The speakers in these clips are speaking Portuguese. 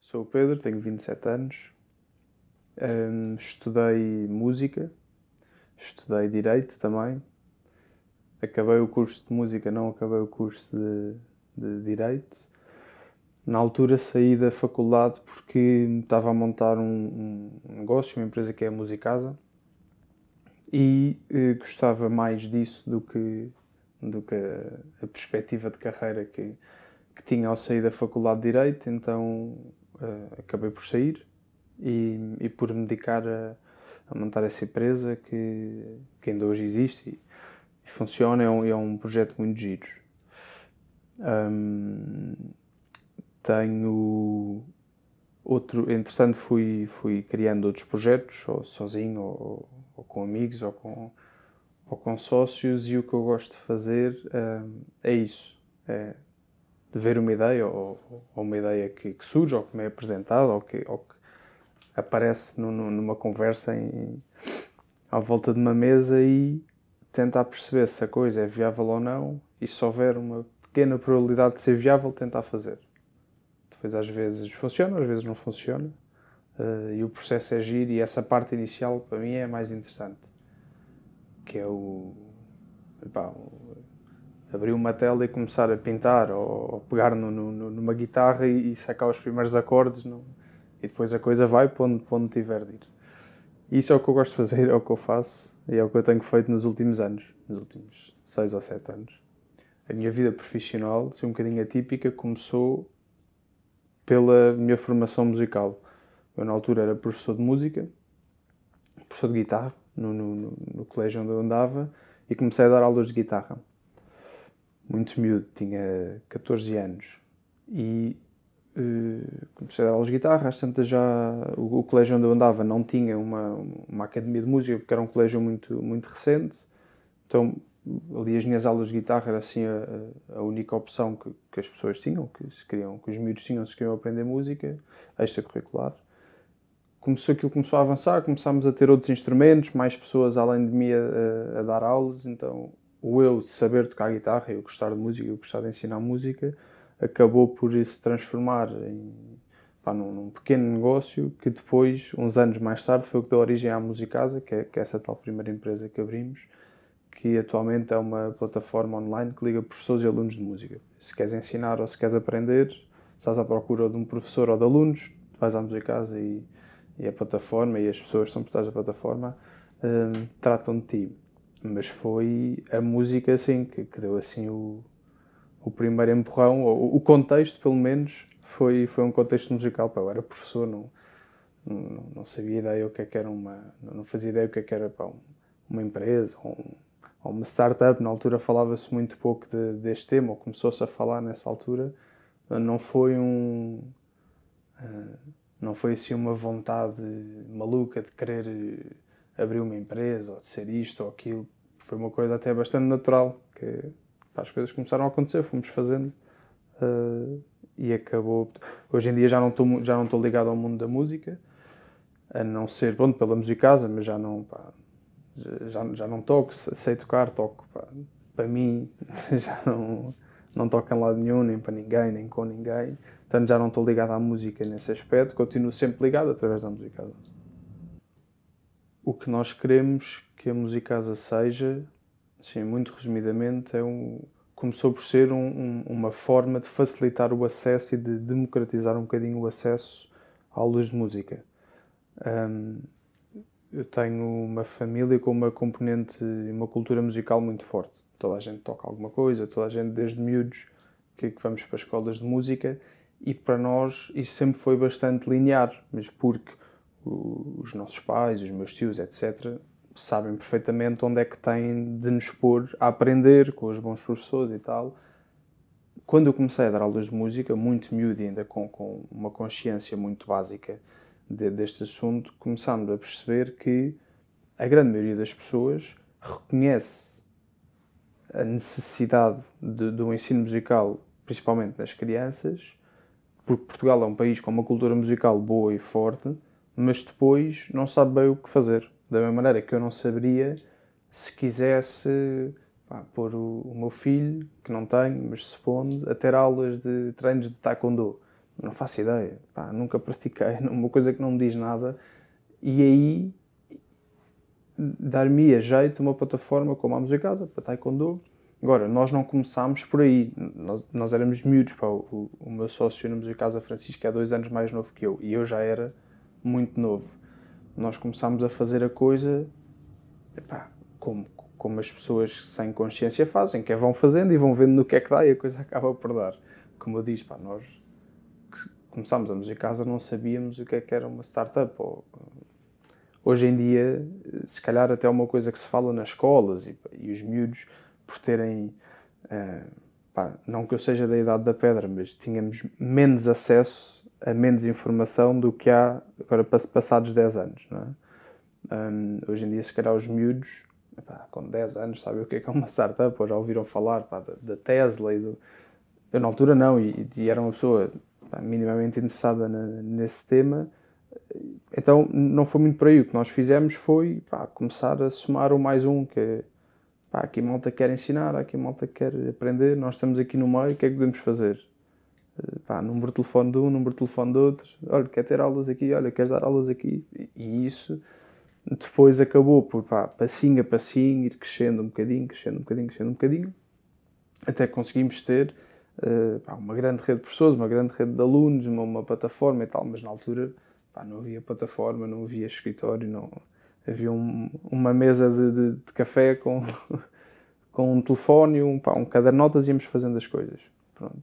Sou o Pedro, tenho 27 anos, hum, estudei música, estudei direito também, acabei o curso de música, não acabei o curso de, de direito. Na altura saí da faculdade porque estava a montar um, um negócio, uma empresa que é a Musicasa, e eh, gostava mais disso do que, do que a, a perspectiva de carreira que, que tinha ao sair da faculdade de Direito, então uh, acabei por sair e, e por me dedicar a, a, montar essa empresa que, que ainda hoje existe e, e funciona, é um, é um projeto muito giro. Um, tenho outro, entretanto fui, fui criando outros projetos, ou sozinho, ou, ou com amigos, ou com, ou com sócios, e o que eu gosto de fazer um, é isso. É de ver uma ideia, ou, ou uma ideia que, que, surge, ou que me é apresentada, ou que, ou que aparece no, no, numa conversa em, à volta de uma mesa e tentar perceber se a coisa é viável ou não, e se houver uma pequena probabilidade de ser viável, tentar fazer. Depois às vezes funciona, às vezes não funciona. Uh, e o processo é giro e essa parte inicial para mim é mais interessante. Que é o, epá, abrir uma tela e começar a pintar ou, ou pegar no, no, numa guitarra e, e, sacar os primeiros acordes no, e depois a coisa vai para onde, para onde tiver de ir. Isso é o que eu gosto de fazer, é o que eu faço e é o que eu tenho feito nos últimos anos, nos últimos seis ou sete anos. A minha vida profissional, se um bocadinho atípica, começou pela minha formação musical. Eu, na altura, era professor de música, professor de guitarra, no, no, no colégio onde eu andava, e comecei a dar aulas de guitarra muito miúdo, tinha 14 anos. E uh, comecei a dar aulas de guitarra. Às tantas já o, o, colégio onde eu andava não tinha uma, uma academia de música, porque era um colégio muito, muito recente. Então, ali as minhas aulas de guitarra era assim a, a única opção que, que, as pessoas tinham, que, se queriam, que os miúdos tinham se queriam aprender música, extracurricular. Começou aquilo começou a avançar, começámos a ter outros instrumentos, mais pessoas além de mim a, a, dar aulas, então o eu saber tocar guitarra, eu gostar de música, eu gostar de ensinar música, acabou por se transformar em, pá, num, num, pequeno negócio que depois, uns anos mais tarde, foi o que deu origem à Musicasa, que é, que é essa tal primeira empresa que abrimos, que atualmente é uma plataforma online que liga professores e alunos de música. Se queres ensinar ou se queres aprender, estás à procura de um professor ou de alunos, vais à Musicasa e, e a plataforma e as pessoas que são por da plataforma um, tratam de ti mas foi a música assim que, que deu assim o, o primeiro empurrão, o, o, contexto pelo menos foi, foi um contexto musical. Pá, eu era professor, não, não, não, sabia ideia o que, é que era uma. não fazia ideia o que, é que era pá, uma empresa ou, um, ou uma startup. Na altura falava-se muito pouco de, deste tema, ou começou-se a falar nessa altura. Não foi um. Uh, não foi assim uma vontade maluca de querer abrir uma empresa ou de ser isto ou aquilo foi uma coisa até bastante natural, que pá, as coisas começaram a acontecer, fomos fazendo uh, e acabou. Hoje em dia já não estou já não estou ligado ao mundo da música, a não ser bom pela musicasa, mas já não pá, já, já não toco, sei tocar, toco pá, para mim já não não toco em lado nenhum, nem para ninguém, nem com ninguém. Portanto, já não estou ligado à música nesse aspecto, continuo sempre ligado através da musicasa. O que nós queremos que a Musicasa seja, assim, muito resumidamente, é um, começou por ser um, um, uma forma de facilitar o acesso e de democratizar um bocadinho o acesso à luz de música. Um, eu tenho uma família com uma componente e uma cultura musical muito forte. Toda a gente toca alguma coisa, toda a gente, desde miúdos, que, que vamos para escolas de música, e para nós isso sempre foi bastante linear, mas porque os nossos pais, os meus tios, etc., sabem perfeitamente onde é que têm de nos pôr a aprender com os bons professores e tal. Quando eu comecei a dar aulas de música, muito miúdo e ainda com, com uma consciência muito básica de, deste assunto, começámos a perceber que a grande maioria das pessoas reconhece a necessidade de, do ensino musical, principalmente nas crianças, porque Portugal é um país com uma cultura musical boa e forte, mas depois não sabe bem o que fazer da mesma maneira que eu não saberia se quisesse pá, pôr o, o, meu filho, que não tenho, mas supondo, a ter aulas de treinos de taekwondo. Não faço ideia, pá, nunca pratiquei, uma coisa que não me diz nada. E aí dar-me a jeito uma plataforma como a Musicasa, para taekwondo. Agora, nós não começámos por aí, nós, nós éramos miúdos, pá, o, o, meu sócio na Musicasa Francisco é dois anos mais novo que eu, e eu já era muito novo. Nós começámos a fazer a coisa, epá, como, como as pessoas sem consciência fazem, que é vão fazendo e vão vendo no que é que dá e a coisa acaba por dar. Como eu disse, pá, nós começámos a Musicasa não sabíamos o que é que era uma startup ou hoje em dia, se calhar até é uma coisa que se fala nas escolas e, e os miúdos, por terem, uh, pá, não que eu seja da idade da pedra, mas tínhamos menos acesso a menos informação do que há agora passados 10 anos, não é? Um, hoje em dia, se calhar os miúdos, com 10 anos, sabem o que é que é uma startup, ou já ouviram falar da, da, Tesla e do... Eu na altura não, e, e era uma pessoa minimamente interessada na, nesse tema, então não foi muito por aí. O que nós fizemos foi pá, começar a somar o mais um, que é, pá, aqui malta quer ensinar, aqui malta quer aprender, nós estamos aqui no meio, o que é que podemos fazer? Eh, pá, número de telefone de um, número de telefone de outro, olha, quer ter aulas aqui, olha, queres dar aulas aqui? E isso depois acabou por, pá, passinho a passinho, ir crescendo um bocadinho, crescendo um bocadinho, crescendo um bocadinho, até conseguimos ter uh, pá, uma grande rede de professores, uma grande rede de alunos, uma, uma plataforma e tal, mas na altura Pá, não havia plataforma, não havia escritório, não havia um, uma mesa de, de, de, café com, com um telefone, um, pá, um caderno de notas e íamos fazendo as coisas. Pronto.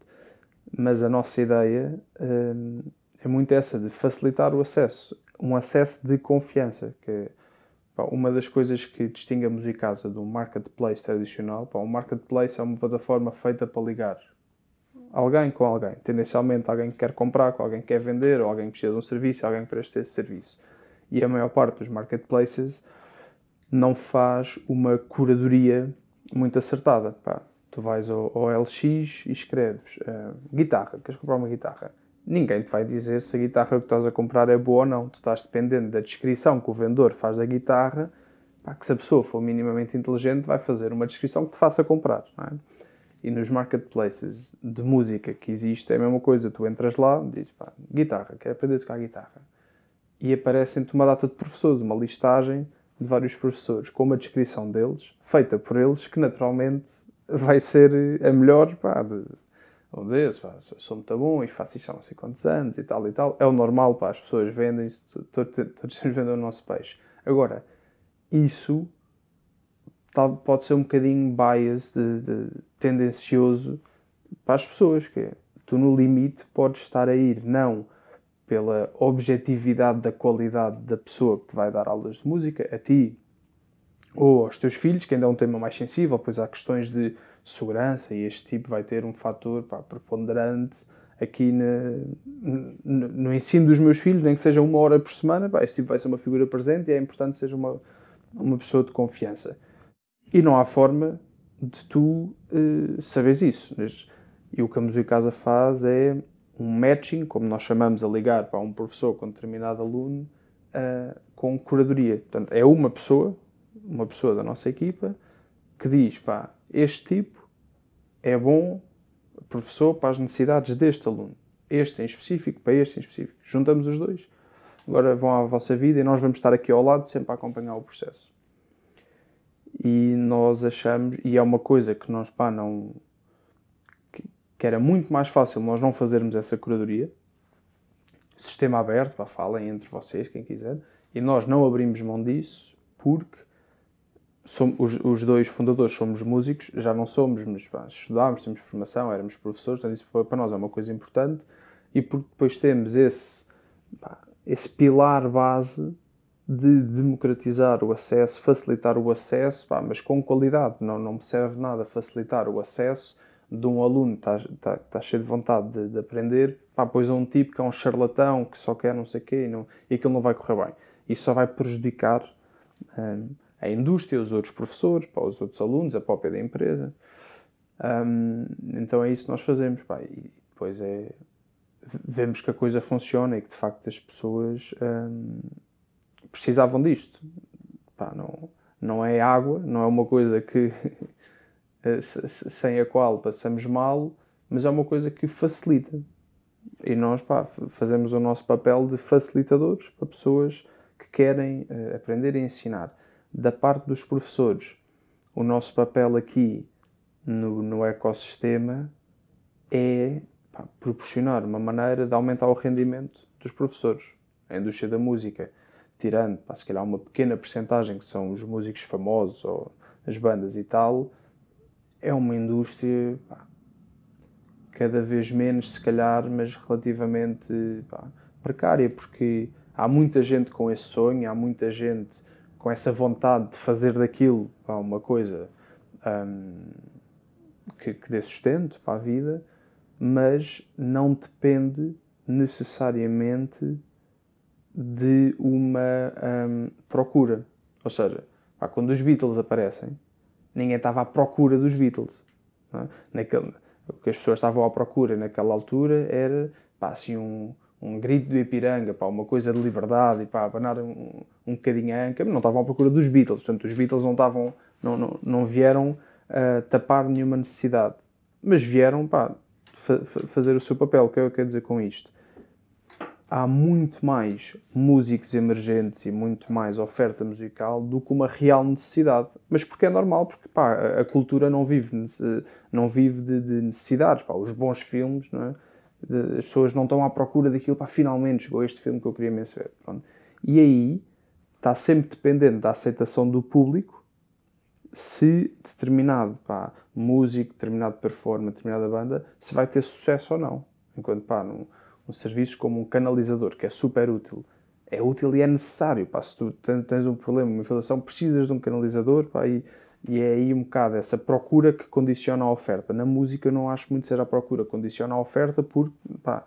Mas a nossa ideia hum, é muito essa, de facilitar o acesso, um acesso de confiança, que é pá, uma das coisas que distingue a Musicasa do marketplace tradicional. Pá, um marketplace é uma plataforma feita para ligar alguém com alguém. Tendencialmente alguém que quer comprar, com alguém que quer vender, ou alguém que precisa de um serviço, alguém que presta esse serviço. E a maior parte dos marketplaces não faz uma curadoria muito acertada. Pá, tu vais ao, ao LX e escreves uh, guitarra, queres comprar uma guitarra? Ninguém te vai dizer se a guitarra que estás a comprar é boa ou não. Tu estás dependendo da descrição que o vendedor faz da guitarra, pá, que se a pessoa for minimamente inteligente vai fazer uma descrição que te faça comprar. Não é? E nos marketplaces de música que existe é a mesma coisa. Tu entras lá, dizes, pá, guitarra, quero aprender a tocar guitarra. E aparecem-te uma data de professores, uma listagem de vários professores, com uma descrição deles, feita por eles, que naturalmente vai ser a melhor, pá, de, vamos dizer, pá, sou muito bom e faço isto há não sei quantos anos e tal e tal. É o normal, pá, as pessoas vendem-se, todos vendem o nosso peixe. Agora, isso pode ser um bocadinho bias, de, de, tendencioso para as pessoas, que é, tu no limite podes estar a ir não pela objetividade da qualidade da pessoa que te vai dar aulas de música, a ti ou aos teus filhos, que ainda é um tema mais sensível, pois há questões de segurança e este tipo vai ter um fator pá, preponderante aqui no, no, no, ensino dos meus filhos, nem que seja uma hora por semana, pá, este tipo vai ser uma figura presente e é importante que seja uma, uma pessoa de confiança. E não há forma de tu uh, saberes isso. E o que a Musicasa faz é um matching, como nós chamamos a ligar para um professor com determinado aluno, uh, com curadoria. Portanto, é uma pessoa, uma pessoa da nossa equipa, que diz, pá, este tipo é bom professor para as necessidades deste aluno. Este em específico, para este em específico. Juntamos os dois. Agora vão à vossa vida e nós vamos estar aqui ao lado sempre a acompanhar o processo e nós achamos, e é uma coisa que nós, pá, não. que, que era muito mais fácil nós não fazermos essa curadoria, sistema aberto, pá, falem entre vocês, quem quiser, e nós não abrimos mão disso porque somos, os, os dois fundadores somos músicos, já não somos, mas pá, estudámos, temos formação, éramos professores, portanto isso para nós é uma coisa importante, e porque depois temos esse, pá, esse pilar base de democratizar o acesso, facilitar o acesso, pá, mas com qualidade. Não, não me serve nada facilitar o acesso de um aluno que está, cheio de vontade de, de aprender, pá, pois a um tipo que é um charlatão, que só quer não sei o quê, e, não, e aquilo não vai correr bem. Isso só vai prejudicar hum, a indústria, os outros professores, pá, os outros alunos, a própria da empresa. Hum, então é isso que nós fazemos. Pá, e depois é, vemos que a coisa funciona e que de facto as pessoas... Hum, precisavam disto. Pá, não, não é água, não é uma coisa que, uh, sem a qual passamos mal, mas é uma coisa que facilita. E nós pá, fazemos o nosso papel de facilitadores para pessoas que querem uh, aprender e ensinar. Da parte dos professores, o nosso papel aqui no, no ecossistema é pá, proporcionar uma maneira de aumentar o rendimento dos professores. A indústria da música, tirando, pá, se calhar, uma pequena percentagem que são os músicos famosos ou as bandas e tal, é uma indústria pá, cada vez menos, se calhar, mas relativamente pá, precária, porque há muita gente com esse sonho, há muita gente com essa vontade de fazer daquilo pá, uma coisa hum, que, que dê sustento para a vida, mas não depende necessariamente de uma hum, procura. Ou seja, pá, quando os Beatles aparecem, ninguém estava à procura dos Beatles. É? Naquele, o que as pessoas estavam à procura naquela altura era pá, assim, um, um grito do Ipiranga, pá, uma coisa de liberdade, e pá, abanar um, um bocadinho a anca, não estavam à procura dos Beatles, portanto os Beatles não, estavam, não, não, não vieram uh, tapar nenhuma necessidade, mas vieram pá, fa fazer o seu papel, o que é que eu quero dizer com isto? Há muito mais músicos emergentes e muito mais oferta musical do que uma real necessidade. Mas porque é normal, porque pá, a cultura não vive, não vive de, de necessidades. Pá, os bons filmes, não é? as pessoas não estão à procura daquilo, para finalmente chegou este filme que eu queria mesmo ver. Pronto. E aí está sempre dependente da aceitação do público se determinado pá, músico, determinado performer, determinada banda, se vai ter sucesso ou não. Enquanto pá, num, um serviço como um canalizador, que é super útil, é útil e é necessário. Pá, se tu tens um problema, uma infiltração, precisas de um canalizador pá, e e é aí um bocado essa procura que condiciona a oferta. Na música eu não acho muito ser a procura, condiciona a oferta porque, pá,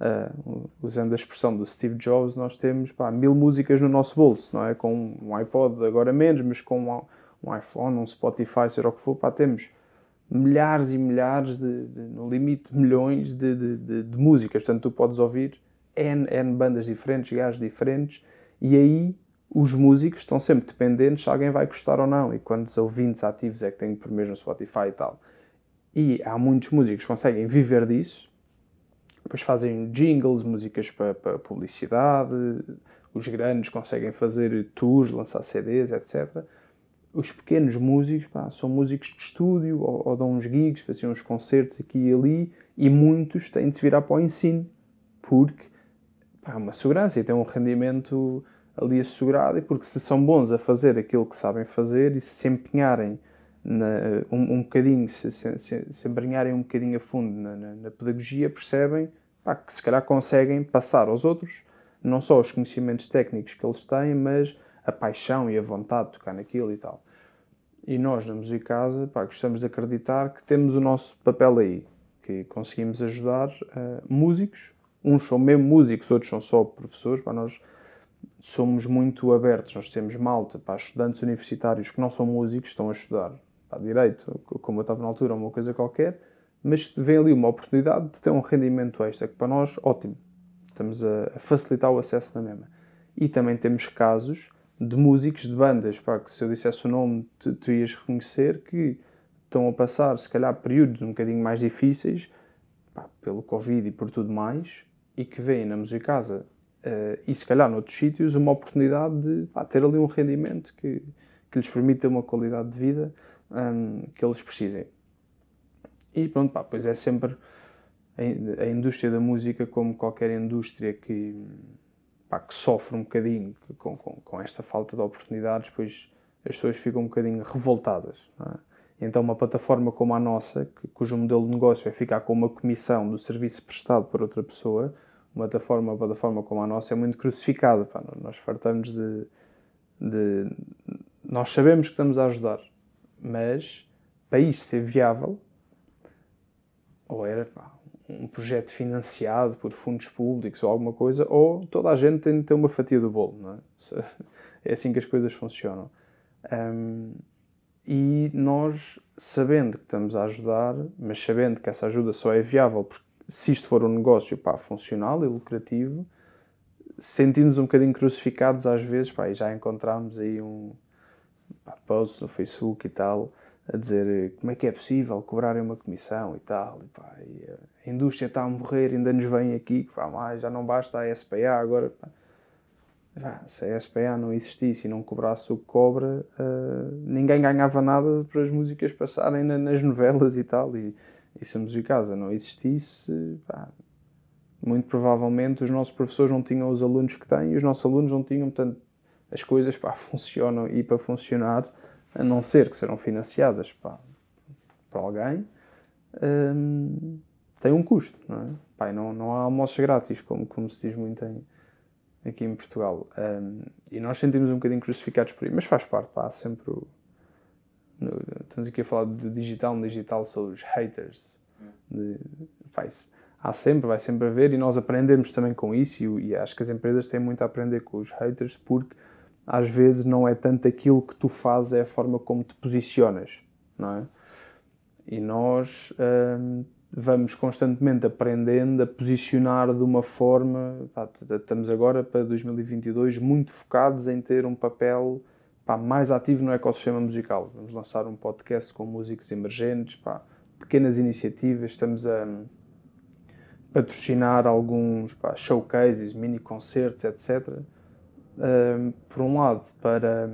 uh, usando a expressão do Steve Jobs, nós temos pá, mil músicas no nosso bolso, não é? Com um iPod agora menos, mas com um, um iPhone, um Spotify, seja o que for, pá, temos milhares e milhares, de, de no limite milhões de, de, de, músicas. Portanto, tu podes ouvir N, N bandas diferentes, gajos diferentes, e aí os músicos estão sempre dependentes se alguém vai gostar ou não e quantos ouvintes ativos é que têm por mês no Spotify e tal. E há muitos músicos que conseguem viver disso, depois fazem jingles, músicas para, para publicidade, os grandes conseguem fazer tours, lançar CDs, etc. Os pequenos músicos pá, são músicos de estúdio ou, ou dão uns gigs, fazem uns concertos aqui e ali e muitos têm de se virar para o ensino porque há uma segurança e tem um rendimento ali assegurado, e porque se são bons a fazer aquilo que sabem fazer e se empenharem na, um, um bocadinho, se, se, se, se embrenharem um bocadinho a fundo na, na, na pedagogia, percebem pá, que se calhar conseguem passar aos outros não só os conhecimentos técnicos que eles têm, mas a paixão e a vontade de tocar naquilo e tal. E nós, na Musicasa, pá, gostamos de acreditar que temos o nosso papel aí, que conseguimos ajudar uh, músicos, uns são mesmo músicos, outros são só professores, para nós somos muito abertos. Nós temos malta para estudantes universitários que não são músicos, estão a estudar para direito, como eu estava na altura, uma coisa qualquer, mas vem ali uma oportunidade de ter um rendimento extra, que para nós, ótimo. Estamos a, facilitar o acesso na mesma. E também temos casos de músicos de bandas, pá, que se eu dissesse o nome, tu, tu ias reconhecer que estão a passar, se calhar, períodos um bocadinho mais difíceis, pá, pelo Covid e por tudo mais, e que vêm na Musicasa Uh, e se calhar noutros sítios uma oportunidade de pá, ter ali um rendimento que, que lhes permita uma qualidade de vida um, que eles precisem. E pronto, pá, pois é sempre a, a, indústria da música como qualquer indústria que, pá, que sofre um bocadinho com, com, com, esta falta de oportunidades, pois as pessoas ficam um bocadinho revoltadas. É? Então uma plataforma como a nossa, que, cujo modelo de negócio é ficar com uma comissão do serviço prestado por outra pessoa, uma plataforma, uma plataforma como a nossa é muito crucificada. Pá. Nós fartamos de, de, Nós sabemos que estamos a ajudar, mas para isto ser viável, ou era pá, projeto financiado por fundos públicos ou alguma coisa, ou toda a gente tem de ter uma fatia do bolo. Não é? é assim que as coisas funcionam. Um, e nós, sabendo que estamos a ajudar, mas sabendo que essa ajuda só é viável porque se isto for um negócio pá, funcional e lucrativo, sentimos um bocadinho crucificados às vezes, pá, e já encontramos aí um pá, post no Facebook e tal, a dizer como é que é possível cobrarem uma comissão e tal. E, pá, e a indústria está a morrer, ainda nos vem aqui, pá, mais, já não basta a SPA agora. Pá. Pá, se a SPA não existisse e não cobrasse o que cobra, uh, ninguém ganhava nada para as músicas passarem na, nas novelas e tal. E, e se a Musicasa não existisse, pá, muito provavelmente os nossos professores não tinham os alunos que têm e os nossos alunos não tinham, portanto, as coisas pá, funcionam e para funcionar, a não ser que serão financiadas pá, por alguém, hum, tem um custo, não é? Pá, não, não há almoços grátis, como, como se diz muito em, aqui em Portugal. Hum, e nós sentimos um bocadinho crucificados por aí, mas faz parte, pá, sempre o, no, estamos aqui a falar de digital, no digital são os haters. De, há sempre, vai sempre haver, e nós aprendemos também com isso, e, e, acho que as empresas têm muito a aprender com os haters, porque às vezes não é tanto aquilo que tu fazes, é a forma como te posicionas, não é? E nós hum, vamos constantemente aprendendo a posicionar de uma forma, pá, estamos agora para 2022 muito focados em ter um papel pá, mais ativo no ecossistema musical. Vamos lançar um podcast com músicos emergentes, pá, pequenas iniciativas, estamos a patrocinar alguns showcases, mini concertos, etc. Por um lado, para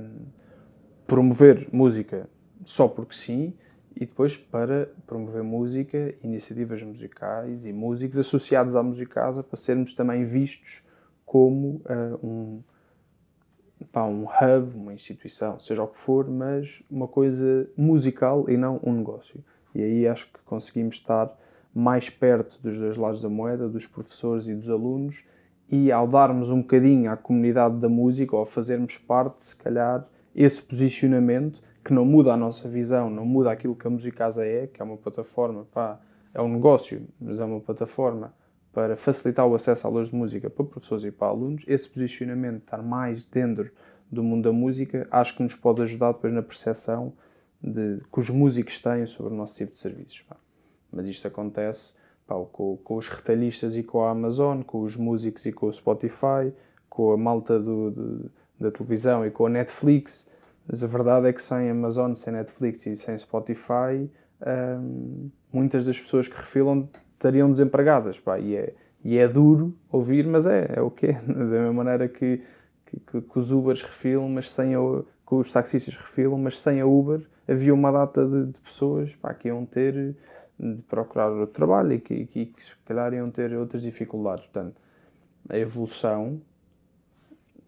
promover música só porque sim, e depois para promover música, iniciativas musicais e músicos associados à Musicasa para sermos também vistos como uh, um, pá, um hub, uma instituição, seja o que for, mas uma coisa musical e não um negócio. E aí acho que conseguimos estar mais perto dos dois lados da moeda, dos professores e dos alunos, e ao darmos um bocadinho à comunidade da música, ou fazermos parte, se calhar, esse posicionamento que não muda a nossa visão, não muda aquilo que a Musicasa é, que é uma plataforma, pá, é um negócio, mas é uma plataforma para facilitar o acesso à aulas de música para professores e para alunos, esse posicionamento estar mais dentro do mundo da música, acho que nos pode ajudar depois na percepção de, que os músicos têm sobre o nosso tipo de serviços. Mas isto acontece pá, com, com, os retalhistas e com a Amazon, com os músicos e com o Spotify, com a malta do, do, da televisão e com a Netflix. Mas a verdade é que sem Amazon, sem Netflix e sem Spotify, hum, muitas das pessoas que refilam estariam desempregadas. Pá, e, é, e é duro ouvir, mas é, é o quê? Da mesma maneira que, que, que, os Ubers refilam, mas sem a, que os taxistas refilam, mas sem a Uber havia uma data de, de pessoas pá, que iam ter de procurar outro trabalho e que, que, que se calhar iam ter outras dificuldades. Portanto, a evolução,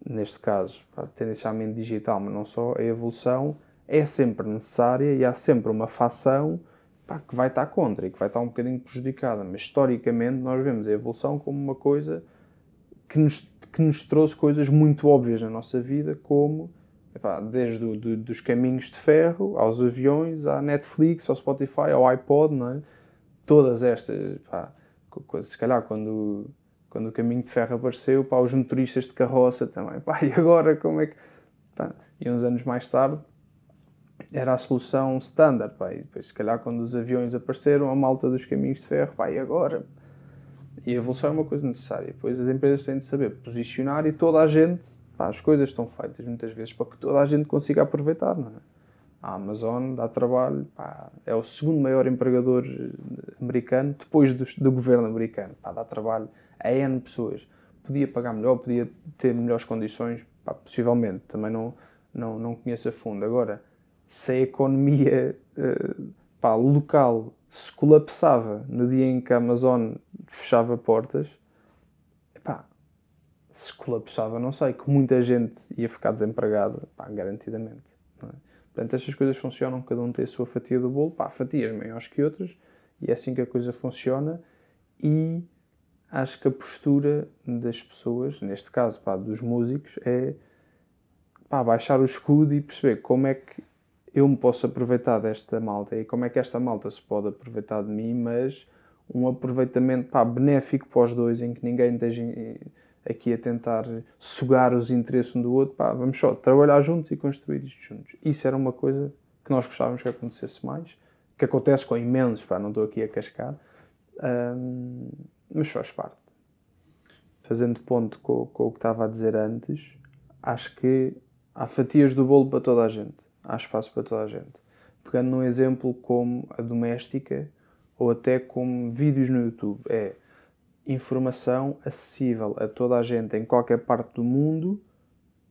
neste caso, tendencialmente digital, mas não só, a evolução é sempre necessária e há sempre uma facção pá, que vai estar contra e que vai estar um bocadinho prejudicada. Mas historicamente nós vemos a evolução como uma coisa que nos, que nos trouxe coisas muito óbvias na nossa vida, como epá, desde do, do, dos caminhos de ferro aos aviões, à Netflix, ao Spotify, ao iPod, não é? todas estas, pá, se calhar quando, quando o caminho de ferro apareceu, pá, os motoristas de carroça também, pá, e agora como é que. E uns anos mais tarde era a solução standard, e depois se calhar quando os aviões apareceram, a malta dos caminhos de ferro, pá, e agora? E a evolução é uma coisa necessária. Depois as empresas têm de saber posicionar e toda a gente Pá, as coisas estão feitas muitas vezes para que toda a gente consiga aproveitar, não é? A Amazon dá trabalho, pá, é o segundo maior empregador eh, americano depois do, do governo americano. Pá, dá trabalho a N pessoas. Podia pagar melhor, podia ter melhores condições, pá, possivelmente. Também não, não, não conheço a fundo. Agora, se a economia uh, pá, local se colapsava no dia em que a Amazon fechava portas, se colapsava, não sei, que muita gente ia ficar desempregada, pá, garantidamente. É? Portanto, estas coisas funcionam, cada um tem a sua fatia do bolo, pá, fatias maiores que outras, e é assim que a coisa funciona. E acho que a postura das pessoas, neste caso, pá, dos músicos, é pá, baixar o escudo e perceber como é que eu me posso aproveitar desta malta e como é que esta malta se pode aproveitar de mim, mas um aproveitamento pá, benéfico para os dois, em que ninguém esteja aqui a tentar sugar os interesses um do outro, pá, vamos só trabalhar juntos e construir isto juntos. Isso era uma coisa que nós gostávamos que acontecesse mais, que acontece com imensos, pá, não estou aqui a cascar, um, mas faz parte. Fazendo ponto com, com o que estava a dizer antes, acho que há fatias do bolo para toda a gente, há espaço para toda a gente. pegando num exemplo como a doméstica ou até como vídeos no YouTube. É informação acessível a toda a gente em qualquer parte do mundo.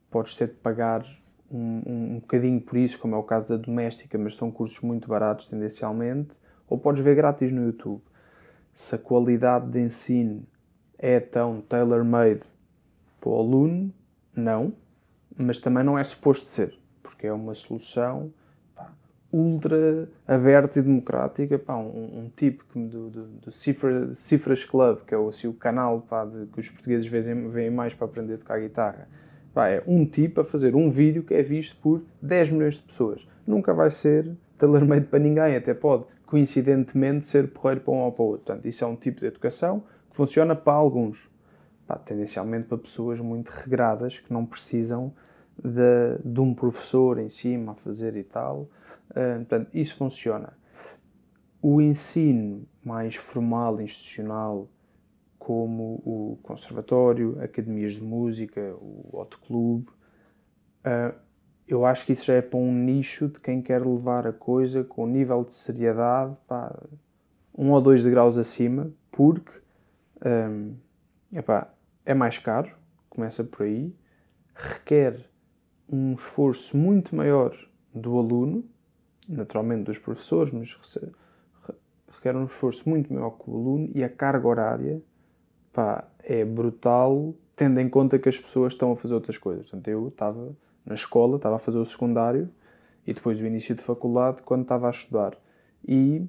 Podes ter de pagar um, um, um bocadinho por isso, como é o caso da doméstica, mas são cursos muito baratos tendencialmente. Ou podes ver grátis no YouTube. Se a qualidade de ensino é tão tailor-made para o aluno, não, mas também não é suposto ser, porque é uma solução ultra aberta e democrática. Pá, um, um tipo do, do, do Cifra, Cifras Club, que é o, assim, o canal pá, de, que os portugueses veem, veem mais para aprender a tocar guitarra. Pá, é um tipo a fazer um vídeo que é visto por 10 milhões de pessoas. Nunca vai ser tailor-made para ninguém, até pode, coincidentemente, ser porreiro para um ou para o outro. Portanto, isso é um tipo de educação que funciona para alguns. Pá, tendencialmente para pessoas muito regradas que não precisam de, de um professor em cima a fazer e tal. Uh, portanto, isso funciona. O ensino mais formal, institucional, como o conservatório, academias de música, o hot club, uh, eu acho que isso já é para um nicho de quem quer levar a coisa com um nível de seriedade pá, um ou dois degraus acima, porque um, epá, é mais caro, começa por aí, requer um esforço muito maior do aluno, naturalmente dos professores, mas requer um esforço muito maior que o aluno e a carga horária pá, é brutal, tendo em conta que as pessoas estão a fazer outras coisas. Portanto, eu estava na escola, estava a fazer o secundário e depois o início de faculdade quando estava a estudar. E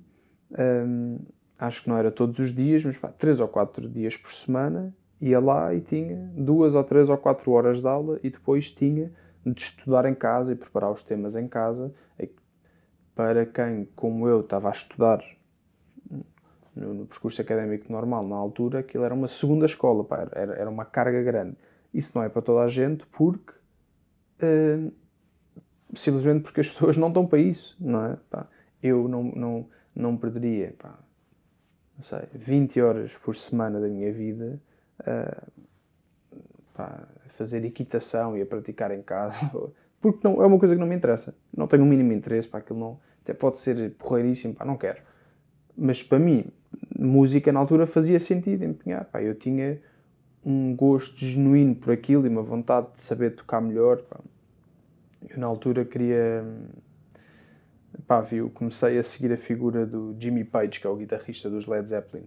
hum, acho que não era todos os dias, mas pá, três ou quatro dias por semana ia lá e tinha duas ou três ou quatro horas de aula e depois tinha de estudar em casa e preparar os temas em casa para quem, como eu, estava a estudar no, no percurso académico normal na altura, aquilo era uma segunda escola, pá, era, era uma carga grande. Isso não é para toda a gente porque uh, simplesmente porque as pessoas não estão para isso, não é? Pá, eu não, não, não perderia, pá, não sei, 20 horas por semana da minha vida uh, pá, a fazer equitação e a praticar em casa, porque não, é uma coisa que não me interessa. Não tenho o um mínimo interesse, para aquilo não, até pode ser porreiríssimo, pá, não quero. Mas para mim, música na altura fazia sentido empenhar, pá, eu tinha um gosto genuíno por aquilo e uma vontade de saber tocar melhor, pá. Eu na altura queria pá, viu, comecei a seguir a figura do Jimmy Page, que é o guitarrista dos Led Zeppelin.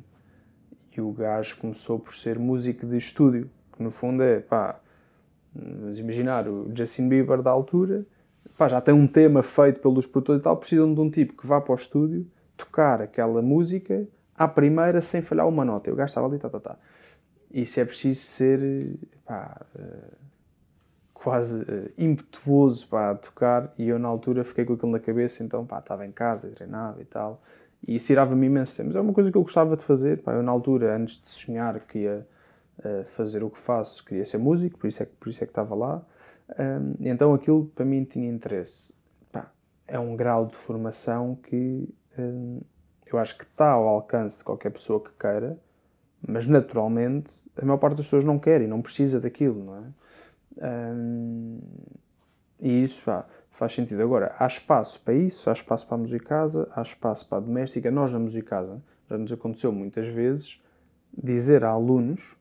E o gajo começou por ser músico de estúdio, que no fundo é, pá, vamos imaginar, o Justin Bieber da altura, pá, já tem um tema feito pelos produtores e tal, precisam de um tipo que vá para o estúdio tocar aquela música à primeira sem falhar uma nota. E o gajo estava ali, tá, tá, tá. Isso é preciso ser, pá, uh, quase uh, impetuoso para tocar e eu na altura fiquei com aquilo na cabeça, então pá, estava em casa, treinava e tal. E isso irava-me imenso Mas é uma coisa que eu gostava de fazer. Pá, eu na altura, antes de sonhar que ia uh, fazer o que faço, queria ser músico, por isso é que, por isso é que estava lá. Um, então aquilo para mim tinha interesse. Pá, é um grau de formação que um, eu acho que está ao alcance de qualquer pessoa que queira, mas naturalmente a maior parte das pessoas não quer e não precisa daquilo, não é? e isso pá, faz sentido. Agora, há espaço para isso, há espaço para a musicasa, há espaço para a doméstica. Nós, na musicasa, já nos aconteceu muitas vezes dizer a alunos,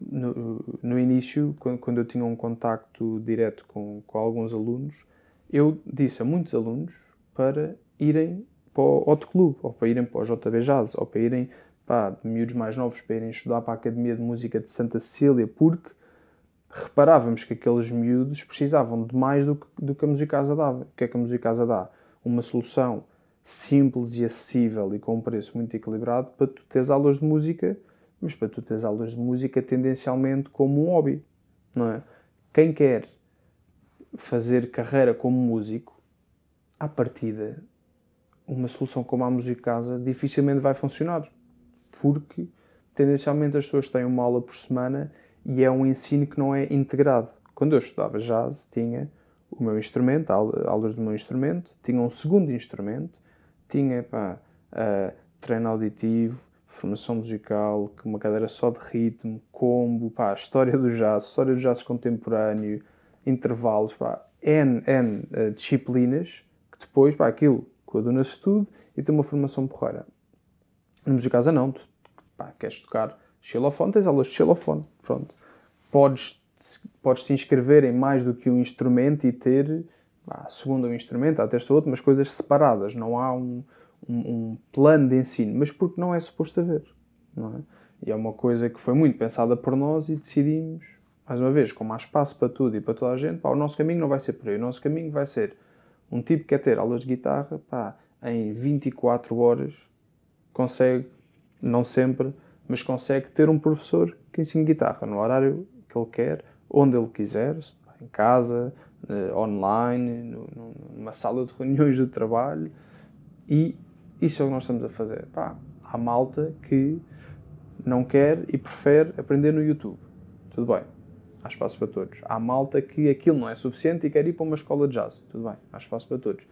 no, no início, quando, quando, eu tinha um contacto direto com, com alguns alunos, eu disse a muitos alunos para irem para o Hot Club, ou para irem para o JB Jazz, ou para irem, para miúdos mais novos, para irem estudar para a Academia de Música de Santa Cecília, porque reparávamos que aqueles miúdos precisavam de mais do que, do que a Musicasa dava. O que é que a Musicasa dá? Uma solução simples e acessível e com um preço muito equilibrado para tu teres aulas de música, mas para tu teres aulas de música tendencialmente como um hobby, não é? Quem quer fazer carreira como músico, à partida, uma solução como a Musicasa dificilmente vai funcionar, porque tendencialmente as pessoas têm uma aula por semana e é um ensino que não é integrado. Quando eu estudava jazz, tinha o meu instrumento, aulas do meu instrumento, tinha um segundo instrumento, tinha pá, uh, treino auditivo, formação musical, uma cadeira só de ritmo, combo, pá, história do jazz, história do jazz contemporâneo, intervalos, pá, N, N uh, disciplinas que depois, pá, aquilo coaduna-se tudo e tem uma formação porreira. No Museu Casa não, tu pá, queres tocar xilofone, tens aulas de xilofone, pronto. Podes, podes te inscrever em mais do que um instrumento e ter, pá, segundo um instrumento, a terça outro, mas coisas separadas, não há um, um, um, plano de ensino, mas porque não é suposto haver, não é? E é uma coisa que foi muito pensada por nós e decidimos, mais uma vez, como há espaço para tudo e para toda a gente, pá, o nosso caminho não vai ser por aí, o nosso caminho vai ser um tipo que quer ter aulas de guitarra, pá, em 24 horas consegue, não sempre, mas consegue ter um professor que ensine guitarra no horário que ele quer, onde ele quiser, em casa, eh, online, numa sala de reuniões do trabalho. E isso é o que nós estamos a fazer. Pá, há malta que não quer e prefere aprender no YouTube. Tudo bem, há espaço para todos. Há malta que aquilo não é suficiente e quer ir para uma escola de jazz. Tudo bem, há espaço para todos.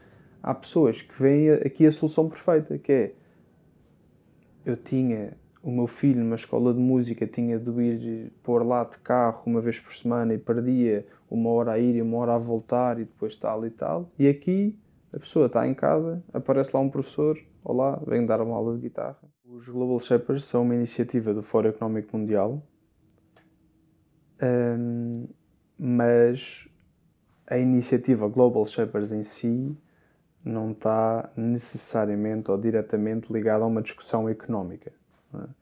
Há pessoas que veem aqui a solução perfeita, que é eu tinha o meu filho numa escola de música, tinha de ir pôr lá de carro uma vez por semana e perdia uma hora a ir e uma hora a voltar e depois tal e tal. E aqui a pessoa está em casa, aparece lá um professor, olá, vem dar uma aula de guitarra. Os Global Shapers são uma iniciativa do Fórum Económico Mundial, um, mas a iniciativa Global Shapers em si não está necessariamente ou diretamente ligada a uma discussão económica. É?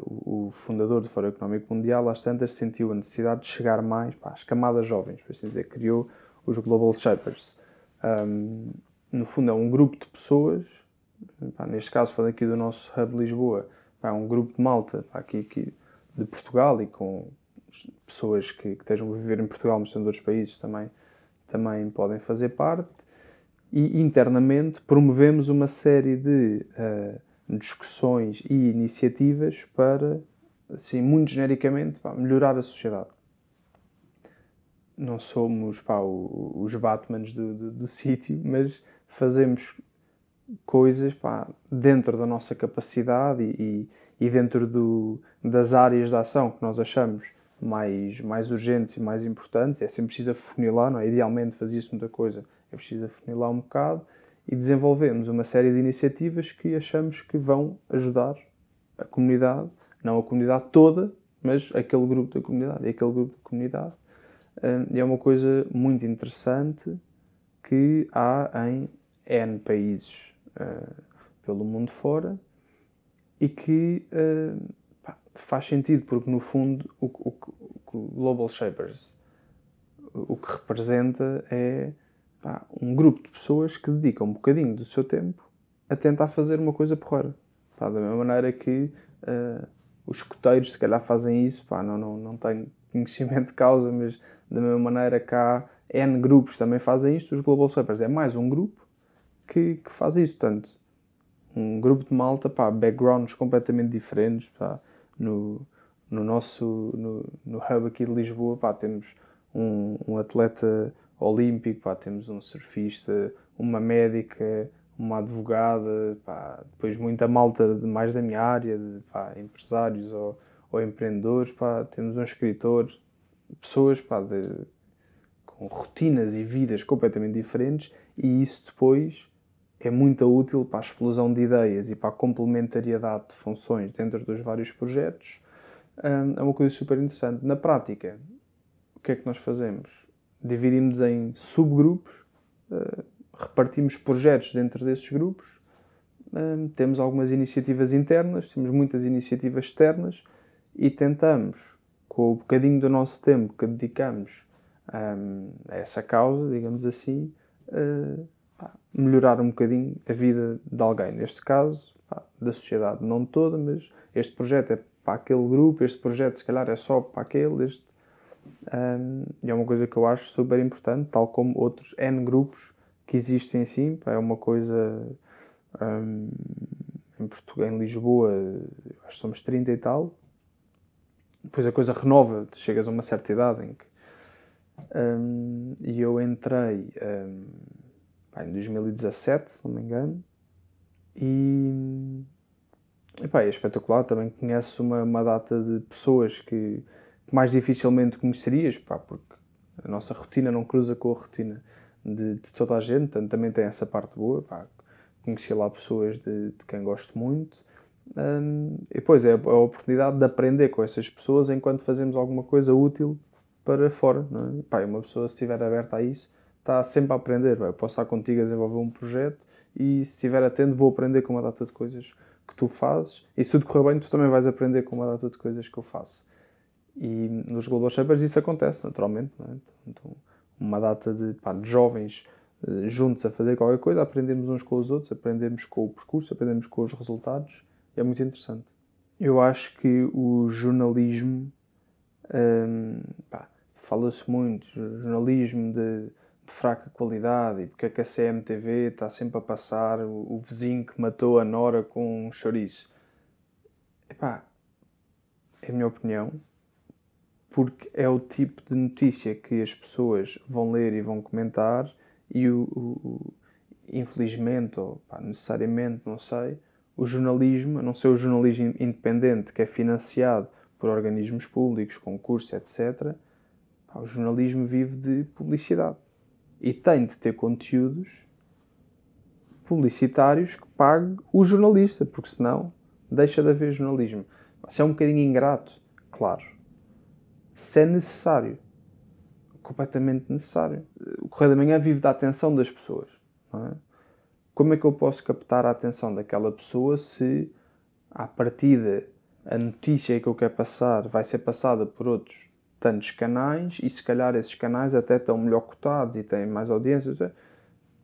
O fundador do Fórum Económico Mundial, às tantas, sentiu a necessidade de chegar mais pá, às camadas jovens, por assim dizer, criou os Global Shapers. Um, no fundo, é um grupo de pessoas, pá, neste caso, falando aqui do nosso Hub Lisboa, pá, é um grupo de malta pá, aqui, aqui de Portugal e com pessoas que, que estejam a viver em Portugal, mas sendo de outros países também, também podem fazer parte e internamente promovemos uma série de uh, discussões e iniciativas para, assim, muito genericamente, pá, melhorar a sociedade. Não somos pá, os Batmans do, do, do sítio, mas fazemos coisas pá, dentro da nossa capacidade e, e, dentro do, das áreas de ação que nós achamos mais, mais urgentes e mais importantes. É sempre preciso afunilar, não é? Idealmente fazia-se muita coisa é preciso afunilar um bocado e desenvolvemos uma série de iniciativas que achamos que vão ajudar a comunidade, não a comunidade toda, mas aquele grupo da comunidade e aquele grupo da comunidade. Hum, é uma coisa muito interessante que há em N países uh, pelo mundo fora e que uh, pá, faz sentido, porque no fundo o, o, o Global Shapers o que representa é pá, um grupo de pessoas que dedicam um bocadinho do seu tempo a tentar fazer uma coisa porreira. Pá, da mesma maneira que uh, os escoteiros se calhar fazem isso, pá, não, não, não tenho conhecimento de causa, mas da mesma maneira que há N grupos também fazem isto, os Global Sweepers. É mais um grupo que, que faz isso. Portanto, um grupo de malta, pá, backgrounds completamente diferentes, pá, no, no nosso, no, no hub aqui de Lisboa, pá, temos um, um atleta olímpico, pá, temos um surfista, uma médica, uma advogada, pá, depois muita malta de, mais da minha área, de, pá, empresários ou, ou, empreendedores, pá, temos um escritor, pessoas pá, de, com rotinas e vidas completamente diferentes e isso depois é muito útil para a explosão de ideias e para a complementariedade de funções dentro dos vários projetos. Hum, é uma coisa super interessante. Na prática, o que é que nós fazemos? dividimos em subgrupos, uh, repartimos projetos dentro desses grupos, uh, temos algumas iniciativas internas, temos muitas iniciativas externas e tentamos, com o bocadinho do nosso tempo que dedicamos um, a essa causa, digamos assim, uh, melhorar um bocadinho a vida de alguém. Neste caso, pá, da sociedade, não toda, mas este projeto é para aquele grupo, este projeto se calhar é só para aquele, este um, e é uma coisa que eu acho super importante, tal como outros N grupos que existem assim. é uma coisa. Um, em Portugal, em Lisboa, acho que somos 30 e tal. Depois a coisa renova, chegas a uma certa idade em que. Um, e eu entrei em 2017, se não me engano, e. Epá, é espetacular. Também conheço uma, uma data de pessoas que que mais dificilmente conhecerias, pá, porque a nossa rotina não cruza com a rotina de, de toda a gente, portanto, também tem essa parte boa. Pá. conheci lá pessoas de, de quem gosto muito. E depois é a oportunidade de aprender com essas pessoas enquanto fazemos alguma coisa útil para fora. Não é? Uma pessoa, se estiver aberta a isso, está sempre a aprender. Eu posso estar contigo a desenvolver um projeto e, se estiver atento, vou aprender com uma data de coisas que tu fazes. E se tudo correr bem, tu também vais aprender com uma data de coisas que eu faço. E nos Global Shapers isso acontece, naturalmente. É? Então, uma data de, pá, de jovens uh, juntos a fazer qualquer coisa, aprendemos uns com os outros, aprendemos com o percurso, aprendemos com os resultados. É muito interessante. Eu acho que o jornalismo. Um, fala-se muito, jornalismo de, de, fraca qualidade e porque é que a CMTV está sempre a passar o, o vizinho que matou a Nora com um chouriço. Epá, é a minha opinião, porque é o tipo de notícia que as pessoas vão ler e vão comentar e o, o infelizmente ou pá, necessariamente, não sei, o jornalismo, a não ser o jornalismo independente que é financiado por organismos públicos, concursos, etc., o jornalismo vive de publicidade e tem de ter conteúdos publicitários que pague o jornalista, porque senão deixa de haver jornalismo. Se é um bocadinho ingrato, claro. Se é necessário, completamente necessário. O Correio da Manhã vive da atenção das pessoas. É? Como é que eu posso captar a atenção daquela pessoa se, à partida, a notícia que eu quero passar vai ser passada por outros tantos canais e se calhar esses canais até estão melhor cotados e têm mais audiências.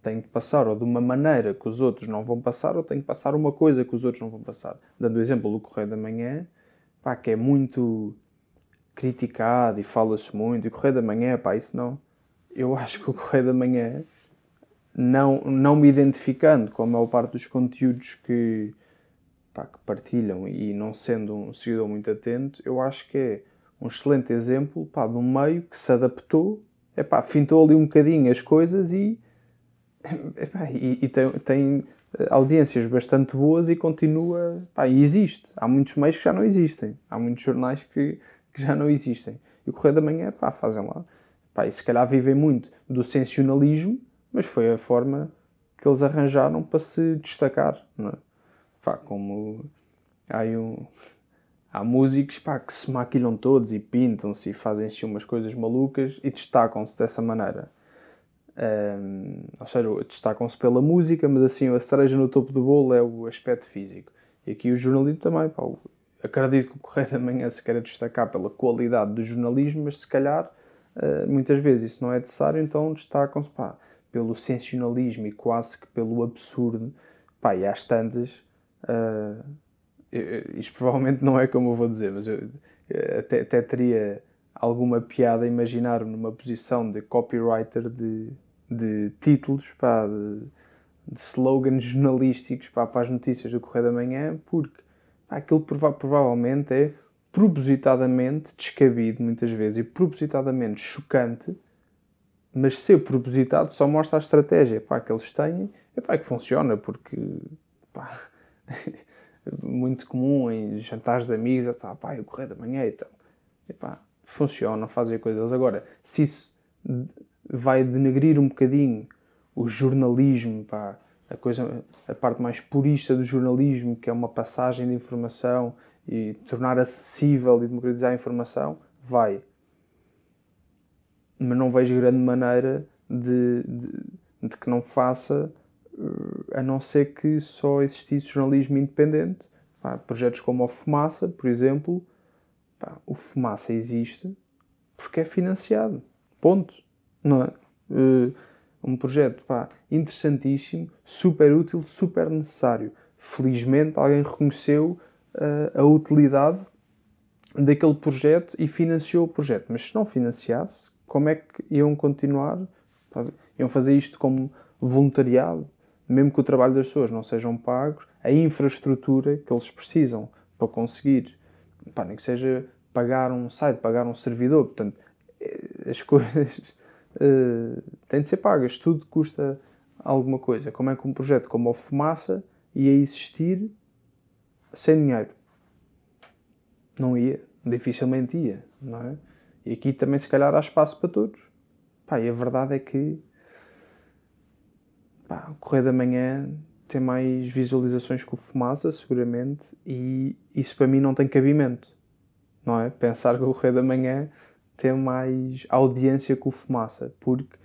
Tenho que passar ou de uma maneira que os outros não vão passar ou tenho que passar uma coisa que os outros não vão passar. Dando o exemplo do Correio da Manhã, pá, que é muito criticado e fala-se muito, e o Correio da Manhã, pá, isso não. Eu acho que o Correio da Manhã, não, não me identificando com a maior parte dos conteúdos que, pá, que partilham e não sendo um seguidor muito atento, eu acho que é um excelente exemplo pá, de um meio que se adaptou, epá, fintou ali um bocadinho as coisas e, e, e tem, tem, eh, audiências bastante boas e continua. Pá, e existe. Há muitos meios que já não existem. Há muitos jornais que, que já não existem. E o Correio da Manhã, pá, fazem lá. Pá, e se calhar vivem muito do sensacionalismo, mas foi a forma que eles arranjaram para se destacar. Não é? Pá, como há um, há músicos pá, que se maquilham todos e pintam-se e fazem-se umas coisas malucas e destacam-se dessa maneira. Um, ou seja, destacam-se pela música, mas assim a cereja no topo do bolo é o aspecto físico. E aqui o jornalismo também. Pá, acredito que o Correio da Manhã se queira destacar pela qualidade do jornalismo, mas se calhar uh, muitas vezes isso não é necessário, então destacam-se pelo sensacionalismo e quase que pelo absurdo. Pá, e às tantas. Uh, isto provavelmente não é como eu vou dizer, mas eu até, até teria alguma piada imaginar-me numa posição de copywriter de, de títulos, pá, de, de slogans jornalísticos pá, para as notícias do Correio da Manhã, porque pá, aquilo prova provavelmente é propositadamente descabido muitas vezes e propositadamente chocante, mas ser propositado só mostra a estratégia pá, que eles têm e pá, que funciona, porque pá, muito comum em jantares de amigos, eu pá, eu correr da manhã e tal. Epá, funciona, fazem coisas. Agora, se isso vai denegrir um bocadinho o jornalismo, pá, a, coisa, a parte mais purista do jornalismo, que é uma passagem de informação e tornar acessível e democratizar a informação, vai. Mas não vejo grande maneira de, de, de que não faça a não ser que só existisse jornalismo independente. Pá, projetos como o Fumaça, por exemplo, pá, o Fumaça existe porque é financiado. Ponto. Não é? Uh, um projeto pá, interessantíssimo, super útil, super necessário. Felizmente alguém reconheceu uh, a utilidade daquele projeto e financiou o projeto. Mas se não financiasse, como é que iam continuar? Pá, iam fazer isto como voluntariado? mesmo que o trabalho das pessoas não sejam pagos, a infraestrutura que eles precisam para conseguir, pá, nem que seja pagar um site, pagar um servidor, portanto, eh, as coisas uh, têm de ser pagas, tudo custa alguma coisa. Como é que um projeto como a Fumaça ia existir sem dinheiro? Não ia, dificilmente ia, não é? E aqui também se calhar há espaço para todos. Pá, e a verdade é que pá, o Correio da Manhã tem mais visualizações que o Fumaça, seguramente, e isso para mim não tem cabimento, não é? Pensar que o Correio da Manhã tem mais audiência que o Fumaça, porque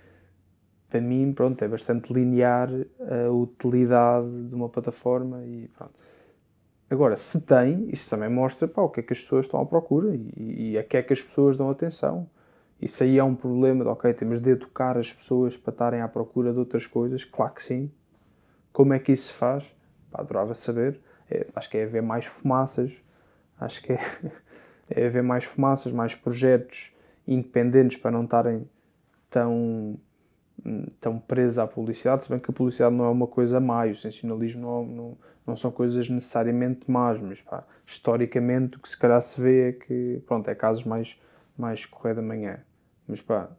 para mim, pronto, é bastante linear a utilidade de uma plataforma e pronto. Agora, se tem, isso também mostra pá, o que é que as pessoas estão à procura e, e a que é que as pessoas dão atenção. Isso aí é um problema de, ok, temos de educar as pessoas para estarem à procura de outras coisas? Claro que sim. Como é que isso se faz? Pá, adorava saber. É, acho que é haver mais fumaças, acho que é, é haver mais fumaças, mais projetos independentes para não estarem tão tão presa à publicidade, se bem que a publicidade não é uma coisa má e o sensacionalismo não, não, não são coisas necessariamente más, mas pá, historicamente o que se calhar se vê é que, pronto, é casos mais, mais correio da manhã. Mas pá,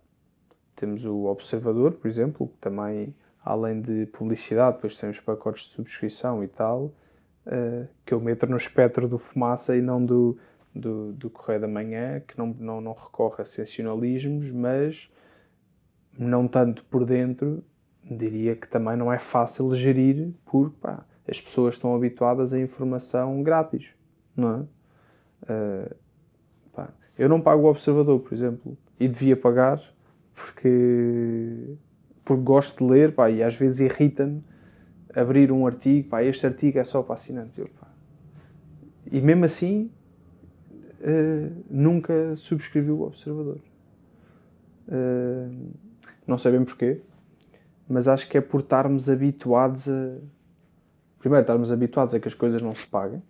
temos o Observador, por exemplo, que também, além de publicidade, depois tem os pacotes de subscrição e tal, uh, que eu meto no espectro do fumaça e não do, do, do Correio da Manhã, que não, não, não recorre a sensacionalismos, mas não tanto por dentro, diria que também não é fácil gerir, porque pá, as pessoas estão habituadas a informação grátis, não é? Uh, pá, eu não pago o observador, por exemplo, e devia pagar porque, porque gosto de ler pá, e às vezes irrita-me abrir um artigo, pá, este artigo é só para assinantes. Eu, pá. E mesmo assim, uh, nunca subscrevi o observador. Uh, não bem porquê, mas acho que é por estarmos habituados a. Primeiro, estarmos habituados a que as coisas não se paguem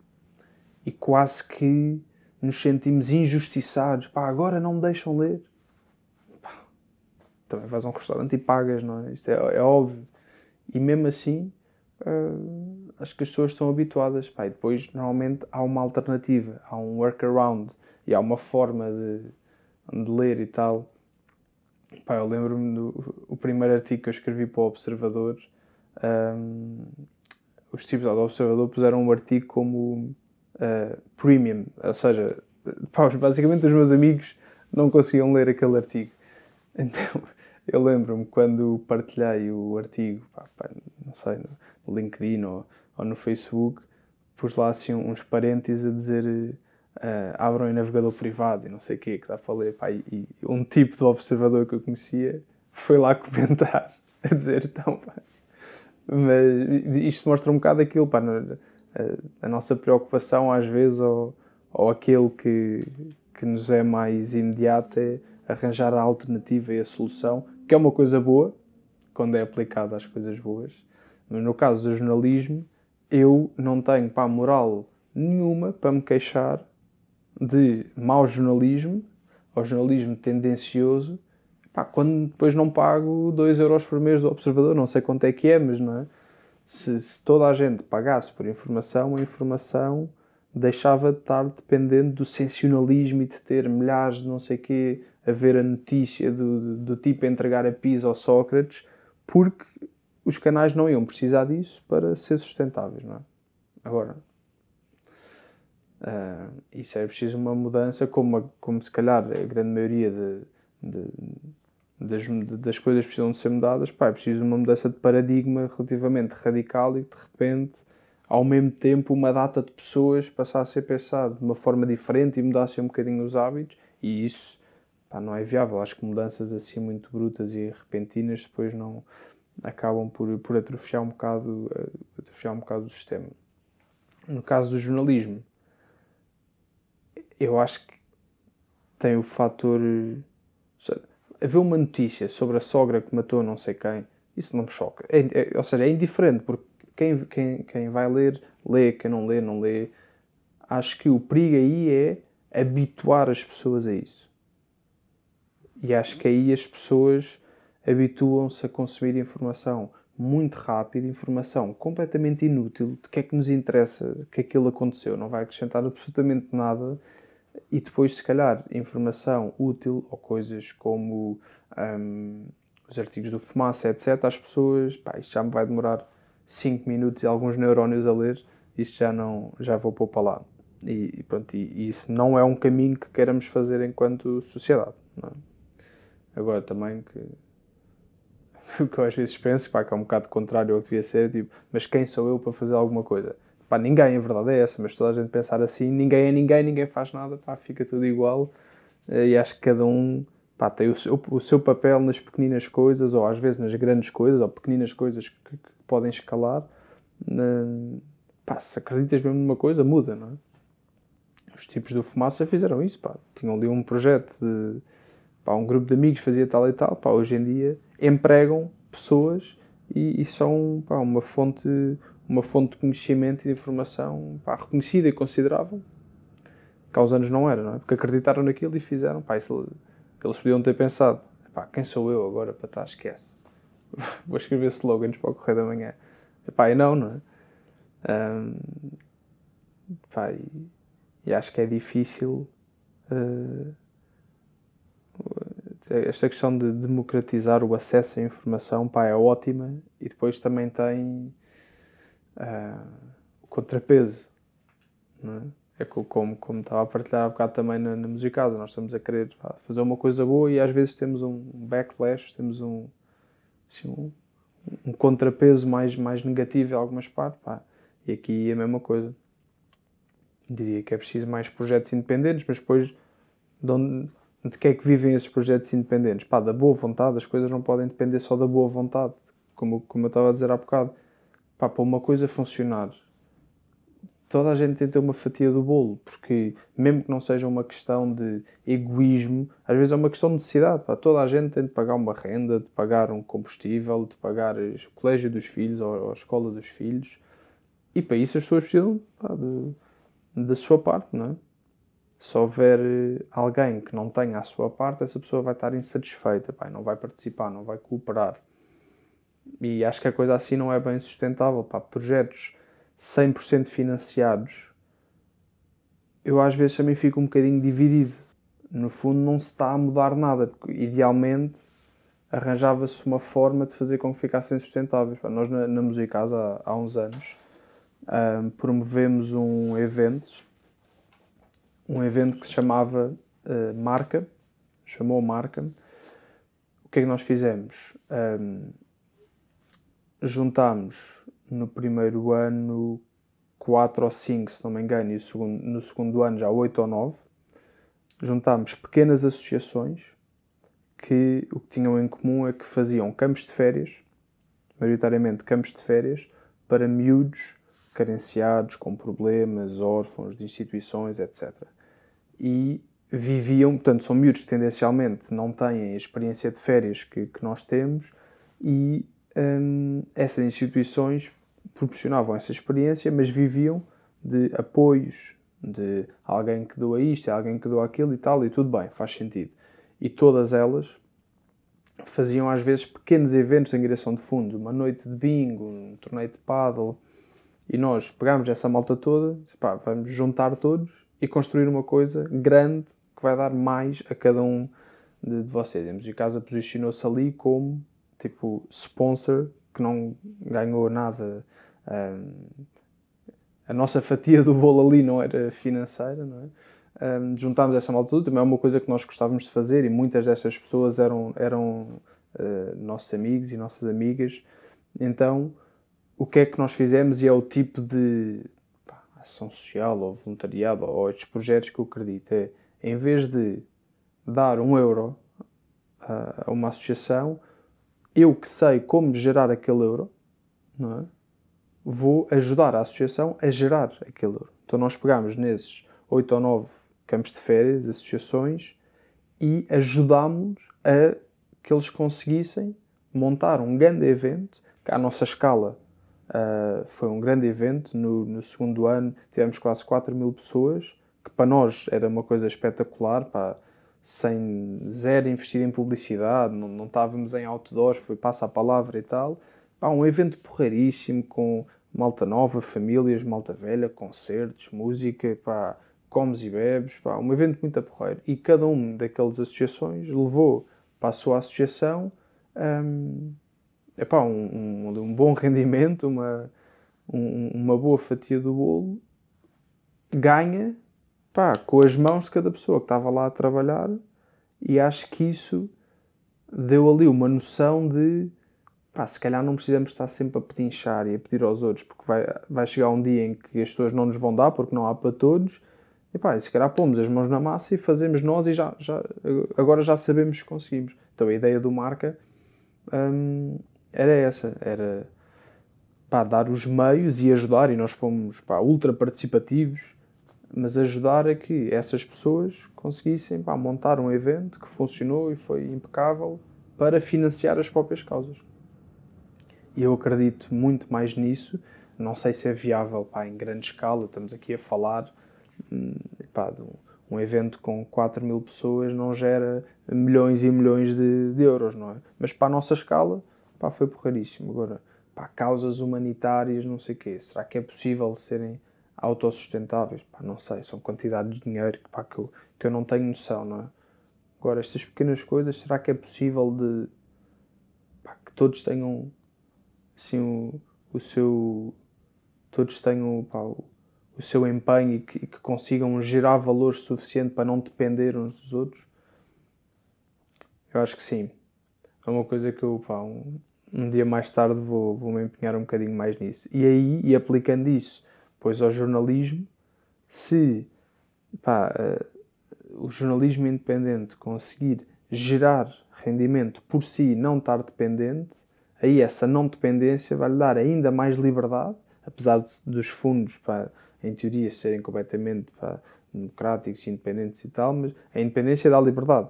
e quase que nos sentimos injustiçados. Pá, agora não me deixam ler. Pá, também vais a um restaurante e pagas, não é? Isto é, é óbvio. E mesmo assim, uh, acho que as pessoas estão habituadas. Pá, e depois, normalmente, há uma alternativa, há um workaround e há uma forma de, de ler e tal. Pá, eu lembro-me do o primeiro artigo que eu escrevi para o Observador. Um, os tipos do Observador puseram um artigo como uh, premium, ou seja, pá, basicamente os meus amigos não conseguiam ler aquele artigo. Então eu lembro-me quando partilhei o artigo, pá, pá, não sei, no LinkedIn ou, ou, no Facebook, pus lá assim uns parênteses a dizer uh, abram em navegador privado e não sei o quê, que dá para ler. Pá, e, e, um tipo de observador que eu conhecia foi lá comentar, a dizer, então, pá. Mas isto mostra um bocado aquilo, pá, a, a nossa preocupação às vezes, ou, ou aquele que, que nos é mais imediato, é arranjar a alternativa e a solução, que é uma coisa boa, quando é aplicada às coisas boas. Mas no caso do jornalismo, eu não tenho pá, moral nenhuma para me queixar de mau jornalismo ou jornalismo tendencioso pá, quando depois não pago 2 euros por mês do Observador, não sei quanto é que é, mas não é? Se, se, toda a gente pagasse por informação, a informação deixava de estar dependente do sensacionalismo e de ter milhares de não sei quê a ver a notícia do, do, do tipo a entregar a Pisa ao Sócrates, porque os canais não iam precisar disso para ser sustentáveis, não é? Agora, Uh, isso é preciso uma mudança, como, como se calhar a grande maioria de, de, das, das coisas precisam de ser mudadas, pá, é preciso uma mudança de paradigma relativamente radical e de repente, ao mesmo tempo, uma data de pessoas passasse a pensar de uma forma diferente e mudasse um bocadinho os hábitos, e isso pá, não é viável. Acho que mudanças assim muito brutas e repentinas depois não acabam por, por atrofiar um bocado atrofiar um bocado o sistema. No caso do jornalismo, eu acho que tem o fator. Haver uma notícia sobre a sogra que matou não sei quem, isso não me choca. É, é, ou seja, é indiferente, porque quem, quem, quem vai ler, lê, quem não lê, não lê. Acho que o perigo aí é habituar as pessoas a isso. E acho que aí as pessoas habituam-se a consumir informação muito rápida, informação completamente inútil, de que é que nos interessa que aquilo aconteceu, não vai acrescentar absolutamente nada e depois, se calhar, informação útil ou coisas como um, os artigos do Fumaça, etc., às pessoas, pá, isto já me vai demorar 5 minutos e alguns neurónios a ler, isto já não já vou para lá. E, e pronto, e, e, isso não é um caminho que queremos fazer enquanto sociedade. É? Agora também que que eu às vezes penso, pá, que é um bocado contrário ao que devia ser, tipo, mas quem sou eu para fazer alguma coisa? Pá, ninguém, a verdade é essa, mas toda a gente pensar assim, ninguém é ninguém, ninguém faz nada, pá, fica tudo igual. Eh, e acho que cada um pá, tem o seu, o seu papel nas pequeninas coisas, ou às vezes nas grandes coisas, ou pequeninas coisas que, que podem escalar. Na, pá, se acreditas mesmo numa coisa, muda, não é? Os tipos do Fumaça fizeram isso, pá. Tinham ali um projeto de... Pá, um grupo de amigos fazia tal e tal, pá, hoje em dia empregam pessoas e, e são pá, uma fonte uma fonte de conhecimento e de informação pá, reconhecida e considerável, que aos anos não era, não é? Porque acreditaram naquilo e fizeram, pá, isso, eles podiam ter pensado, pá, quem sou eu agora para estar, esquece. Vou escrever slogans para o Correio da Manhã. Pá, e não, não é? Um, pá, e, e, acho que é difícil uh, esta questão de democratizar o acesso à informação, pá, é ótima e depois também tem uh, o contrapeso. É? é como, como estava a partilhar há bocado também na, na nós estamos a querer pá, fazer uma coisa boa e às vezes temos um backlash, temos um, assim, um, um, contrapeso mais, mais negativo em algumas partes. Pá. E aqui é a mesma coisa. Diria que é preciso mais projetos independentes, mas depois de, onde, de que é que vivem esses projetos independentes? Pá, da boa vontade, as coisas não podem depender só da boa vontade, como, como eu estava a dizer há bocado pá, para uma coisa funcionar, toda a gente tem que ter uma fatia do bolo, porque mesmo que não seja uma questão de egoísmo, às vezes é uma questão de necessidade. Pá. Toda a gente tem de pagar uma renda, de pagar um combustível, de pagar o colégio dos filhos ou a escola dos filhos. E para isso as pessoas precisam de, da sua parte, não é? Se houver alguém que não tenha a sua parte, essa pessoa vai estar insatisfeita, pá, não vai participar, não vai cooperar. E acho que a coisa assim não é bem sustentável. Pá, projetos 100% financiados, eu às vezes também fico um bocadinho dividido. No fundo, não se está a mudar nada, porque idealmente arranjava-se uma forma de fazer com que ficassem sustentáveis. Pá, nós, na, na Musicasa, há, há uns anos, um, promovemos um evento, um evento que se chamava uh, Marca, chamou Marca. O que é que nós fizemos? Um, juntámos no primeiro ano 4 ou 5, se não me engano, e no segundo, no segundo ano já 8 ou 9. Juntámos pequenas associações que o que tinham em comum é que faziam campos de férias, maioritariamente campos de férias, para miúdos carenciados, com problemas, órfãos de instituições, etc. E viviam, portanto, são miúdos que tendencialmente não têm a experiência de férias que, que nós temos e hum, essas instituições proporcionavam essa experiência, mas viviam de apoios, de alguém que doa isto, alguém que doa aquilo e tal, e tudo bem, faz sentido. E todas elas faziam às vezes pequenos eventos de angariação de fundos, uma noite de bingo, um torneio de paddle, e nós pegámos essa malta toda, pá, vamos juntar todos e construir uma coisa grande que vai dar mais a cada um de, de vocês. A Casa posicionou-se ali como tipo sponsor que não ganhou nada. Um, a nossa fatia do bolo ali não era financeira, não é? Um, juntámos essa malta tudo, também é uma coisa que nós gostávamos de fazer e muitas destas pessoas eram, eram uh, nossos amigos e nossas amigas. Então, o que é que nós fizemos e é o tipo de pá, ação social ou voluntariado ou estes projetos que eu acredito é, em vez de dar um euro a, a uma associação, eu que sei como gerar aquele euro, não é? vou ajudar a associação a gerar aquele euro. Então nós pegamos nesses 8 ou 9 campos de férias, associações, e ajudámos a que eles conseguissem montar um grande evento, que à nossa escala uh, foi um grande evento. No, no, segundo ano tivemos quase 4 mil pessoas, que para nós era uma coisa espetacular, para sem zero investir em publicidade, não, não estávamos em outdoors, foi passa a palavra e tal. Pá, um evento porreiríssimo com malta nova, famílias, malta velha, concertos, música, pá, comes e bebes, pá, um evento muito a porreiro. E cada um daquelas associações levou para a sua associação um, epá, um, um, um bom rendimento, uma, um, uma boa fatia do bolo, ganha pá, com as mãos de cada pessoa que estava lá a trabalhar, e acho que isso deu ali uma noção de pá, se calhar não precisamos estar sempre a pedinchar e a pedir aos outros, porque vai, vai chegar um dia em que as pessoas não nos vão dar porque não há para todos. E pá, se calhar pomos as mãos na massa e fazemos nós e já, já agora já sabemos que conseguimos. Então a ideia do marca hum, era essa, era pá, dar os meios e ajudar, e nós fomos pá, ultra participativos, mas ajudar a que essas pessoas conseguissem pá, montar um evento que funcionou e foi impecável para financiar as próprias causas. E eu acredito muito mais nisso. Não sei se é viável pá, em grande escala. Estamos aqui a falar hum, pá, de um, evento com 4 mil pessoas, não gera milhões e milhões de, de, euros, não é? Mas para a nossa escala, pá, foi porraríssimo. Agora, pá, causas humanitárias, não sei o quê. Será que é possível serem autossustentáveis? Pá, não sei. São quantidades de dinheiro que, pá, que, eu, que eu não tenho noção, não é? Agora, estas pequenas coisas, será que é possível de pá, que todos tenham assim, o, o seu. todos tenham pá, o, o, seu empenho e que, e que, consigam gerar valor suficiente para não depender uns dos outros? Eu acho que sim. É uma coisa que eu, pá, um, um dia mais tarde vou, vou me empenhar um bocadinho mais nisso. E aí, e aplicando isso, pois ao jornalismo, se pá, uh, o jornalismo independente conseguir gerar rendimento por si, não estar dependente, aí essa não dependência vai lhe dar ainda mais liberdade, apesar de, dos fundos, pá, em teoria, serem completamente pá, democráticos, independentes e tal, mas a independência dá liberdade,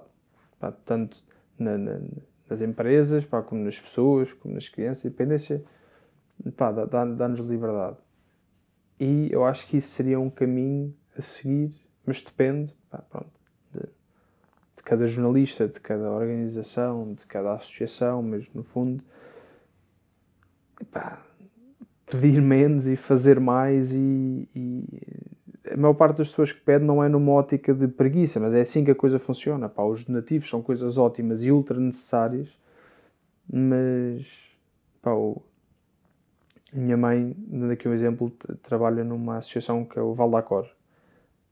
pá, tanto na, na, nas empresas, pá, como nas pessoas, como nas crianças, a independência dá-nos dá, liberdade. E eu acho que isso seria um caminho a seguir, mas depende pá, pronto, de, de, cada jornalista, de cada organização, de cada associação, mas no fundo pá, pedir menos e fazer mais e, e, a maior parte das pessoas que pedem não é numa ótica de preguiça, mas é assim que a coisa funciona. Pá, os donativos são coisas ótimas e ultra necessárias, mas pá, minha mãe, dando aqui um exemplo, trabalha numa associação que é o Valdacor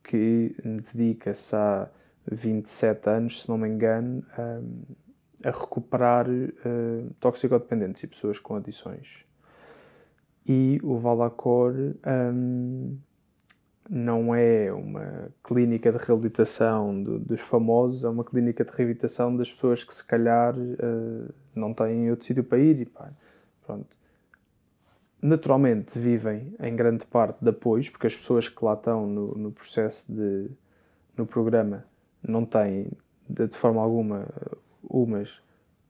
que dedica-se há 27 anos, se não me engano, a, a recuperar uh, toxicodependentes e pessoas com adições. E o Valacor um, não é uma clínica de reabilitação do, dos famosos, é uma clínica de reabilitação das pessoas que se calhar uh, não têm outro sítio para ir. E, pá, pronto naturalmente vivem em grande parte de apoios, porque as pessoas que lá estão no, no processo de no programa não têm de, de, forma alguma umas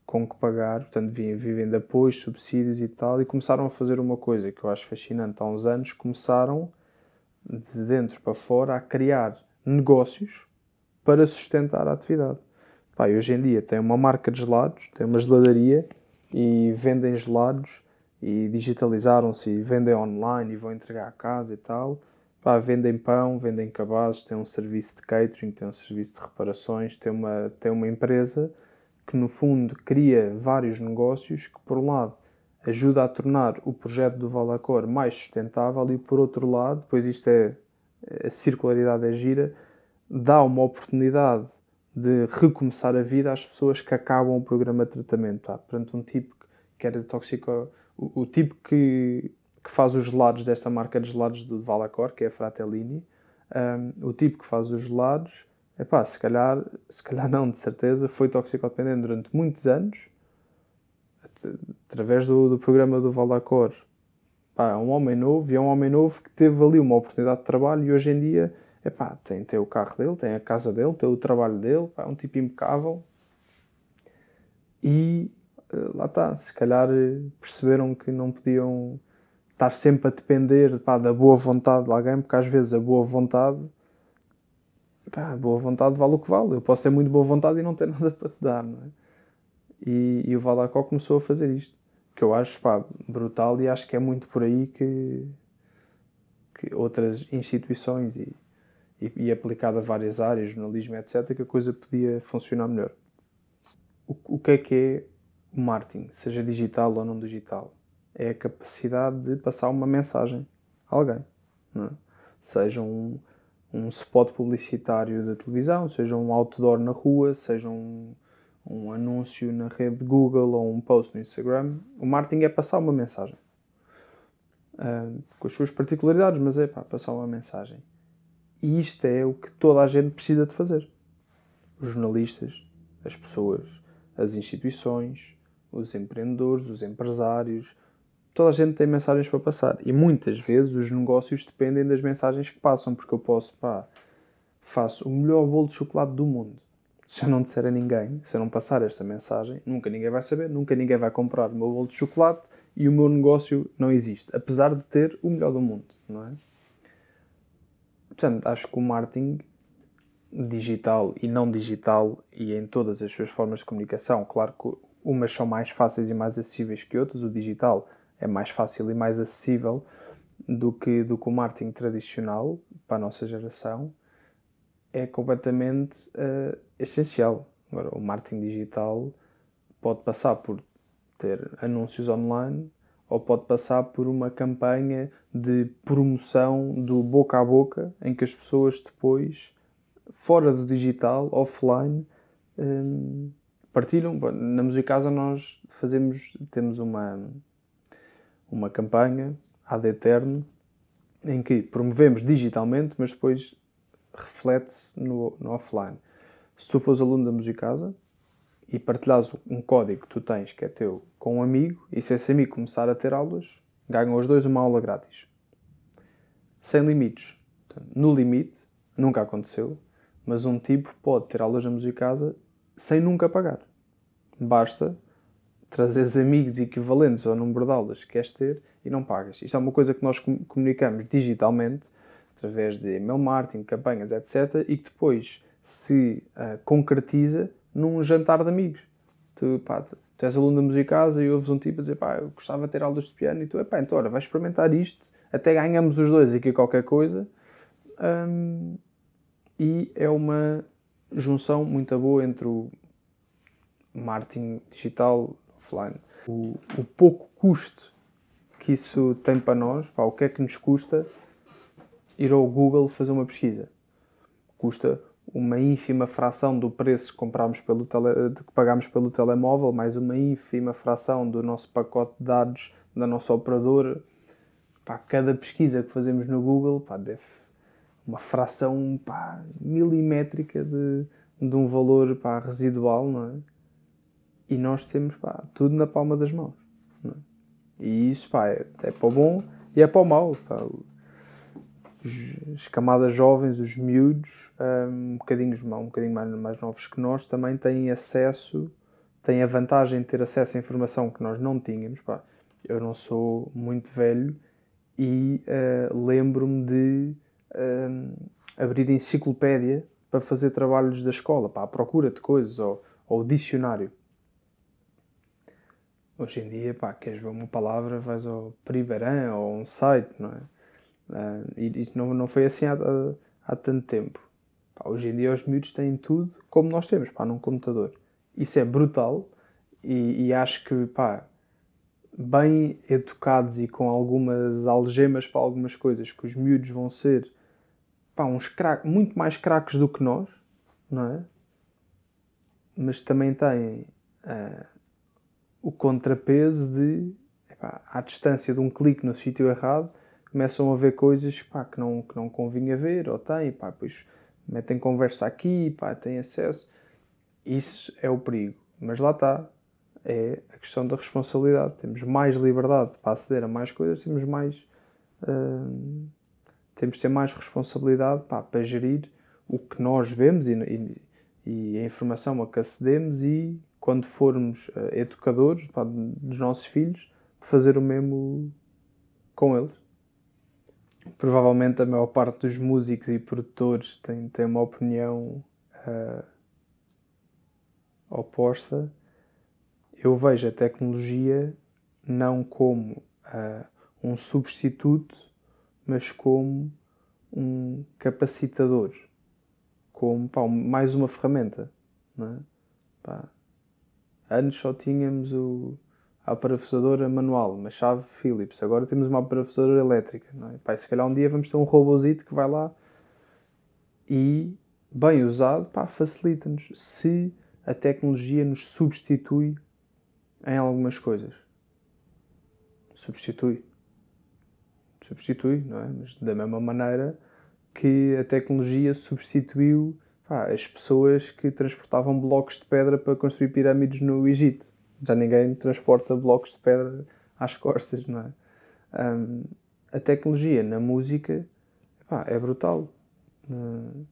com que pagar, portanto vivem, vivem de apoios, subsídios e tal, e começaram a fazer uma coisa que eu acho fascinante há uns anos, começaram de dentro para fora a criar negócios para sustentar a atividade. Pá, hoje em dia tem uma marca de gelados, tem uma geladaria e vendem gelados e digitalizaram-se e vendem online e vão entregar a casa e tal. Pá, vendem pão, vendem cabazes, têm um serviço de catering, têm um serviço de reparações, têm uma, têm uma empresa que no fundo cria vários negócios que por um lado ajuda a tornar o projeto do Valacor mais sustentável e por outro lado, depois isto é a circularidade é gira, dá uma oportunidade de recomeçar a vida às pessoas que acabam o programa de tratamento. Tá? Portanto, um tipo que era tóxico o, tipo que, que faz os gelados desta marca de gelados do Valacor, que é a Fratellini, um, o tipo que faz os gelados, é pá, se calhar, se calhar não, de certeza, foi toxicodependente durante muitos anos, através do, do programa do Valacor. É um homem novo e é um homem novo que teve ali uma oportunidade de trabalho e hoje em dia, é pá, tem, tem o carro dele, tem a casa dele, tem o trabalho dele, é um tipo impecável. E lá está, se calhar eh, perceberam que não podiam estar sempre a depender pá, da boa vontade de alguém, porque às vezes a boa vontade, pá, a boa vontade vale o que vale. Eu posso ter muito boa vontade e não ter nada para te dar, não é? E, e o Valacó começou a fazer isto, que eu acho pá, brutal e acho que é muito por aí que, que outras instituições e, e, e aplicado a várias áreas, jornalismo, etc., que a coisa podia funcionar melhor. O, o que é que é o marketing, seja digital ou não digital, é a capacidade de passar uma mensagem a alguém. É? Seja um, um spot publicitário da televisão, seja um outdoor na rua, seja um, um anúncio na rede Google ou um post no Instagram, o marketing é passar uma mensagem. Uh, com as suas particularidades, mas é pá, passar uma mensagem. E isto é o que toda a gente precisa de fazer. Os jornalistas, as pessoas, as instituições, os empreendedores, os empresários, toda a gente tem mensagens para passar. E muitas vezes os negócios dependem das mensagens que passam, porque eu posso, pá, faço o melhor bolo de chocolate do mundo. Se eu não disser a ninguém, se eu não passar esta mensagem, nunca ninguém vai saber, nunca ninguém vai comprar o meu bolo de chocolate e o meu negócio não existe, apesar de ter o melhor do mundo, não é? Portanto, acho que o marketing digital e não digital e em todas as suas formas de comunicação, claro que umas são mais fáceis e mais acessíveis que outras, o digital é mais fácil e mais acessível do que, do que o marketing tradicional para a nossa geração, é completamente uh, essencial. Agora, o marketing digital pode passar por ter anúncios online ou pode passar por uma campanha de promoção do boca a boca em que as pessoas depois, fora do digital, offline, um, partilham. Na Musicasa nós fazemos, temos uma, uma campanha ad eterno em que promovemos digitalmente, mas depois reflete-se no, no, offline. Se tu fores aluno da Musicasa e partilhares um código que tu tens, que é teu, com um amigo, e se esse amigo começar a ter aulas, ganham os dois uma aula grátis. Sem limites. No limite, nunca aconteceu, mas um tipo pode ter aulas na Musicasa sem nunca pagar. Basta trazeres amigos equivalentes ao número de aulas que queres ter e não pagas. Isto é uma coisa que nós comunicamos digitalmente, através de email marketing, campanhas, etc. e que depois se uh, concretiza num jantar de amigos. Tu, pá, tu és aluno da Musicasa e ouves um tipo a dizer, pá, eu gostava de ter aulas de piano e tu, pá, então, ora, vais experimentar isto, até ganhamos os dois aqui qualquer coisa. Um, e é uma junção muito boa entre o marketing digital offline, o, o pouco custo que isso tem para nós, pá, o que é que nos custa ir ao Google fazer uma pesquisa. Custa uma ínfima fração do preço que, compramos pelo tele, que pagamos pelo telemóvel, mais uma ínfima fração do nosso pacote de dados da nossa operadora. Pá, cada pesquisa que fazemos no Google pá, deve uma fração pá, milimétrica de, de um valor pá, residual, não é? E nós temos pá, tudo na palma das mãos. É? E isso pá, é, é para o bom e é para o mau. Pá as camadas jovens, os miúdos, um bocadinho, um bocadinho mais, mais novos que nós, também têm acesso, têm a vantagem de ter acesso à informação que nós não tínhamos. Pá, eu não sou muito velho e uh, lembro-me de uh, abrir enciclopédia para fazer trabalhos da escola, pá, à procura de coisas, ou, ou dicionário. Hoje em dia, pá, queres ver uma palavra, vais ao Privaran ou a um site, não é? Uh, e isto não, não foi assim há, há, há tanto tempo. Pá, hoje em dia os miúdos têm tudo como nós temos, pá, num computador. Isso é brutal e, e acho que, pá, bem educados e com algumas algemas para algumas coisas, que os miúdos vão ser, pá, uns crack, muito mais craques do que nós, não é? Mas também têm uh, o contrapeso de, epá, à distância de um clique no sítio errado, começam a ver coisas pá, que, não, que não convinha ver, ou têm, pá, depois metem conversa aqui, pá, têm acesso. Isso é o perigo. Mas lá está, é a questão da responsabilidade. Temos mais liberdade para aceder a mais coisas, temos mais. Uh, temos de ter mais responsabilidade pá, para gerir o que nós vemos e, e, e, a informação a que acedemos e quando formos uh, educadores pá, dos nossos filhos, fazer o mesmo com eles provavelmente a maior parte dos músicos e produtores tem, tem uma opinião uh, oposta. Eu vejo a tecnologia não como uh, um substituto, mas como um capacitador, como pá, mais uma ferramenta. É? pá, antes só tínhamos o, a parafusadora manual, uma chave Phillips. Agora temos uma parafusadora elétrica. É? Pá, se calhar um dia vamos ter um robôzito que vai lá e, bem usado, facilita-nos. Se a tecnologia nos substitui em algumas coisas. Substitui. Substitui, não é? Mas da mesma maneira que a tecnologia substituiu pá, as pessoas que transportavam blocos de pedra para construir pirâmides no Egito. Já ninguém transporta blocos de pedra às costas, não é? Um, a tecnologia na música pá, é brutal. Uh,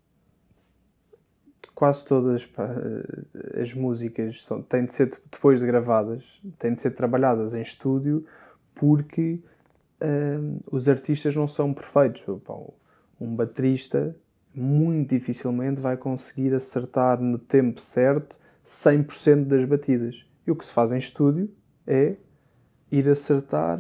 quase todas pá, as músicas são, têm de ser depois de gravadas, têm de ser trabalhadas em estúdio porque uh, os artistas não são perfeitos. Um baterista muito dificilmente vai conseguir acertar no tempo certo 100% das batidas. E o que se faz em estúdio é ir acertar,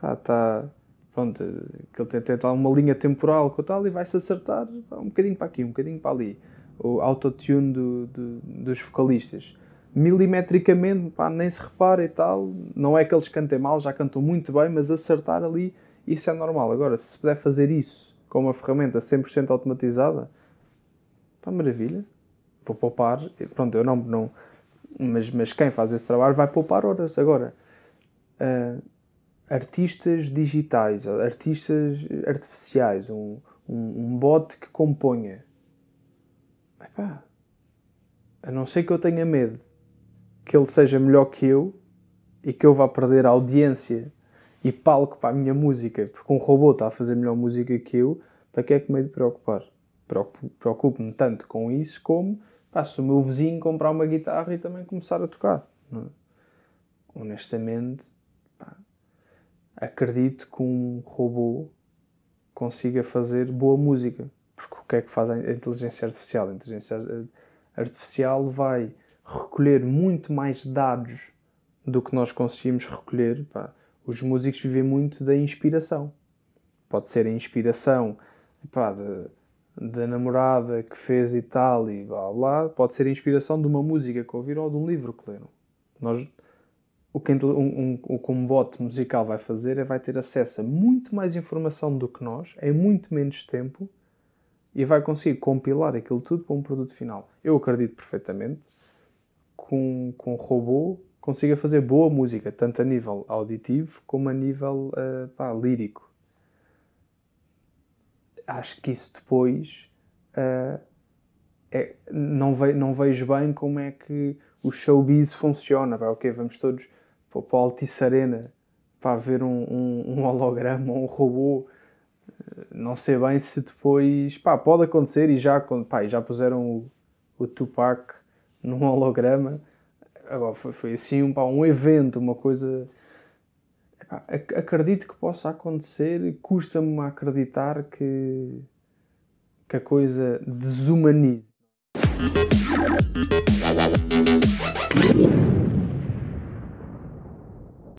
tá, pronto, que ele tem, tem uma linha temporal com tal e vai-se acertar um bocadinho para aqui, um bocadinho para ali. O autotune do, do, dos vocalistas. Milimetricamente, pá, nem se repara e tal. Não é que eles cantem mal, já cantam muito bem, mas acertar ali, isso é normal. Agora, se puder fazer isso com uma ferramenta 100% automatizada, pá, maravilha. Vou poupar. Pronto, eu não, não mas, mas quem faz esse trabalho vai poupar horas. Agora, uh, artistas digitais, artistas artificiais, um, um, um bot que componha. Epá, a não ser que eu tenha medo que ele seja melhor que eu e que eu vá perder audiência e palco para a minha música, porque um robô está a fazer melhor música que eu, para que é que me de preocupar? Preocupo-me tanto com isso como pá, se o meu vizinho comprar uma guitarra e também começar a tocar. É? Honestamente, pá, acredito que um robô consiga fazer boa música. Porque o que é que faz a inteligência artificial? A inteligência artificial vai recolher muito mais dados do que nós conseguimos recolher. Pá. Os músicos vivem muito da inspiração. Pode ser a inspiração pá, de, da namorada que fez e tal e blá blá, pode ser a inspiração de uma música que ouviram ou de um livro que leram. Nós, o que um, um, o que musical vai fazer é vai ter acesso a muito mais informação do que nós, em muito menos tempo, e vai conseguir compilar aquilo tudo para um produto final. Eu acredito perfeitamente que um robô consiga fazer boa música, tanto a nível auditivo como a nível uh, pá, lírico acho que isso depois uh, é, não, ve, não vejo bem como é que o showbiz funciona. Pá, ok, vamos todos para, a Altice Arena para ver um, um, um holograma, um robô. Não sei bem se depois. Pá, pode acontecer e já, pá, já puseram o, o Tupac num holograma. Agora, foi, foi assim um, um evento, uma coisa. Acredito que possa acontecer, custa-me acreditar que, que a coisa desumanize.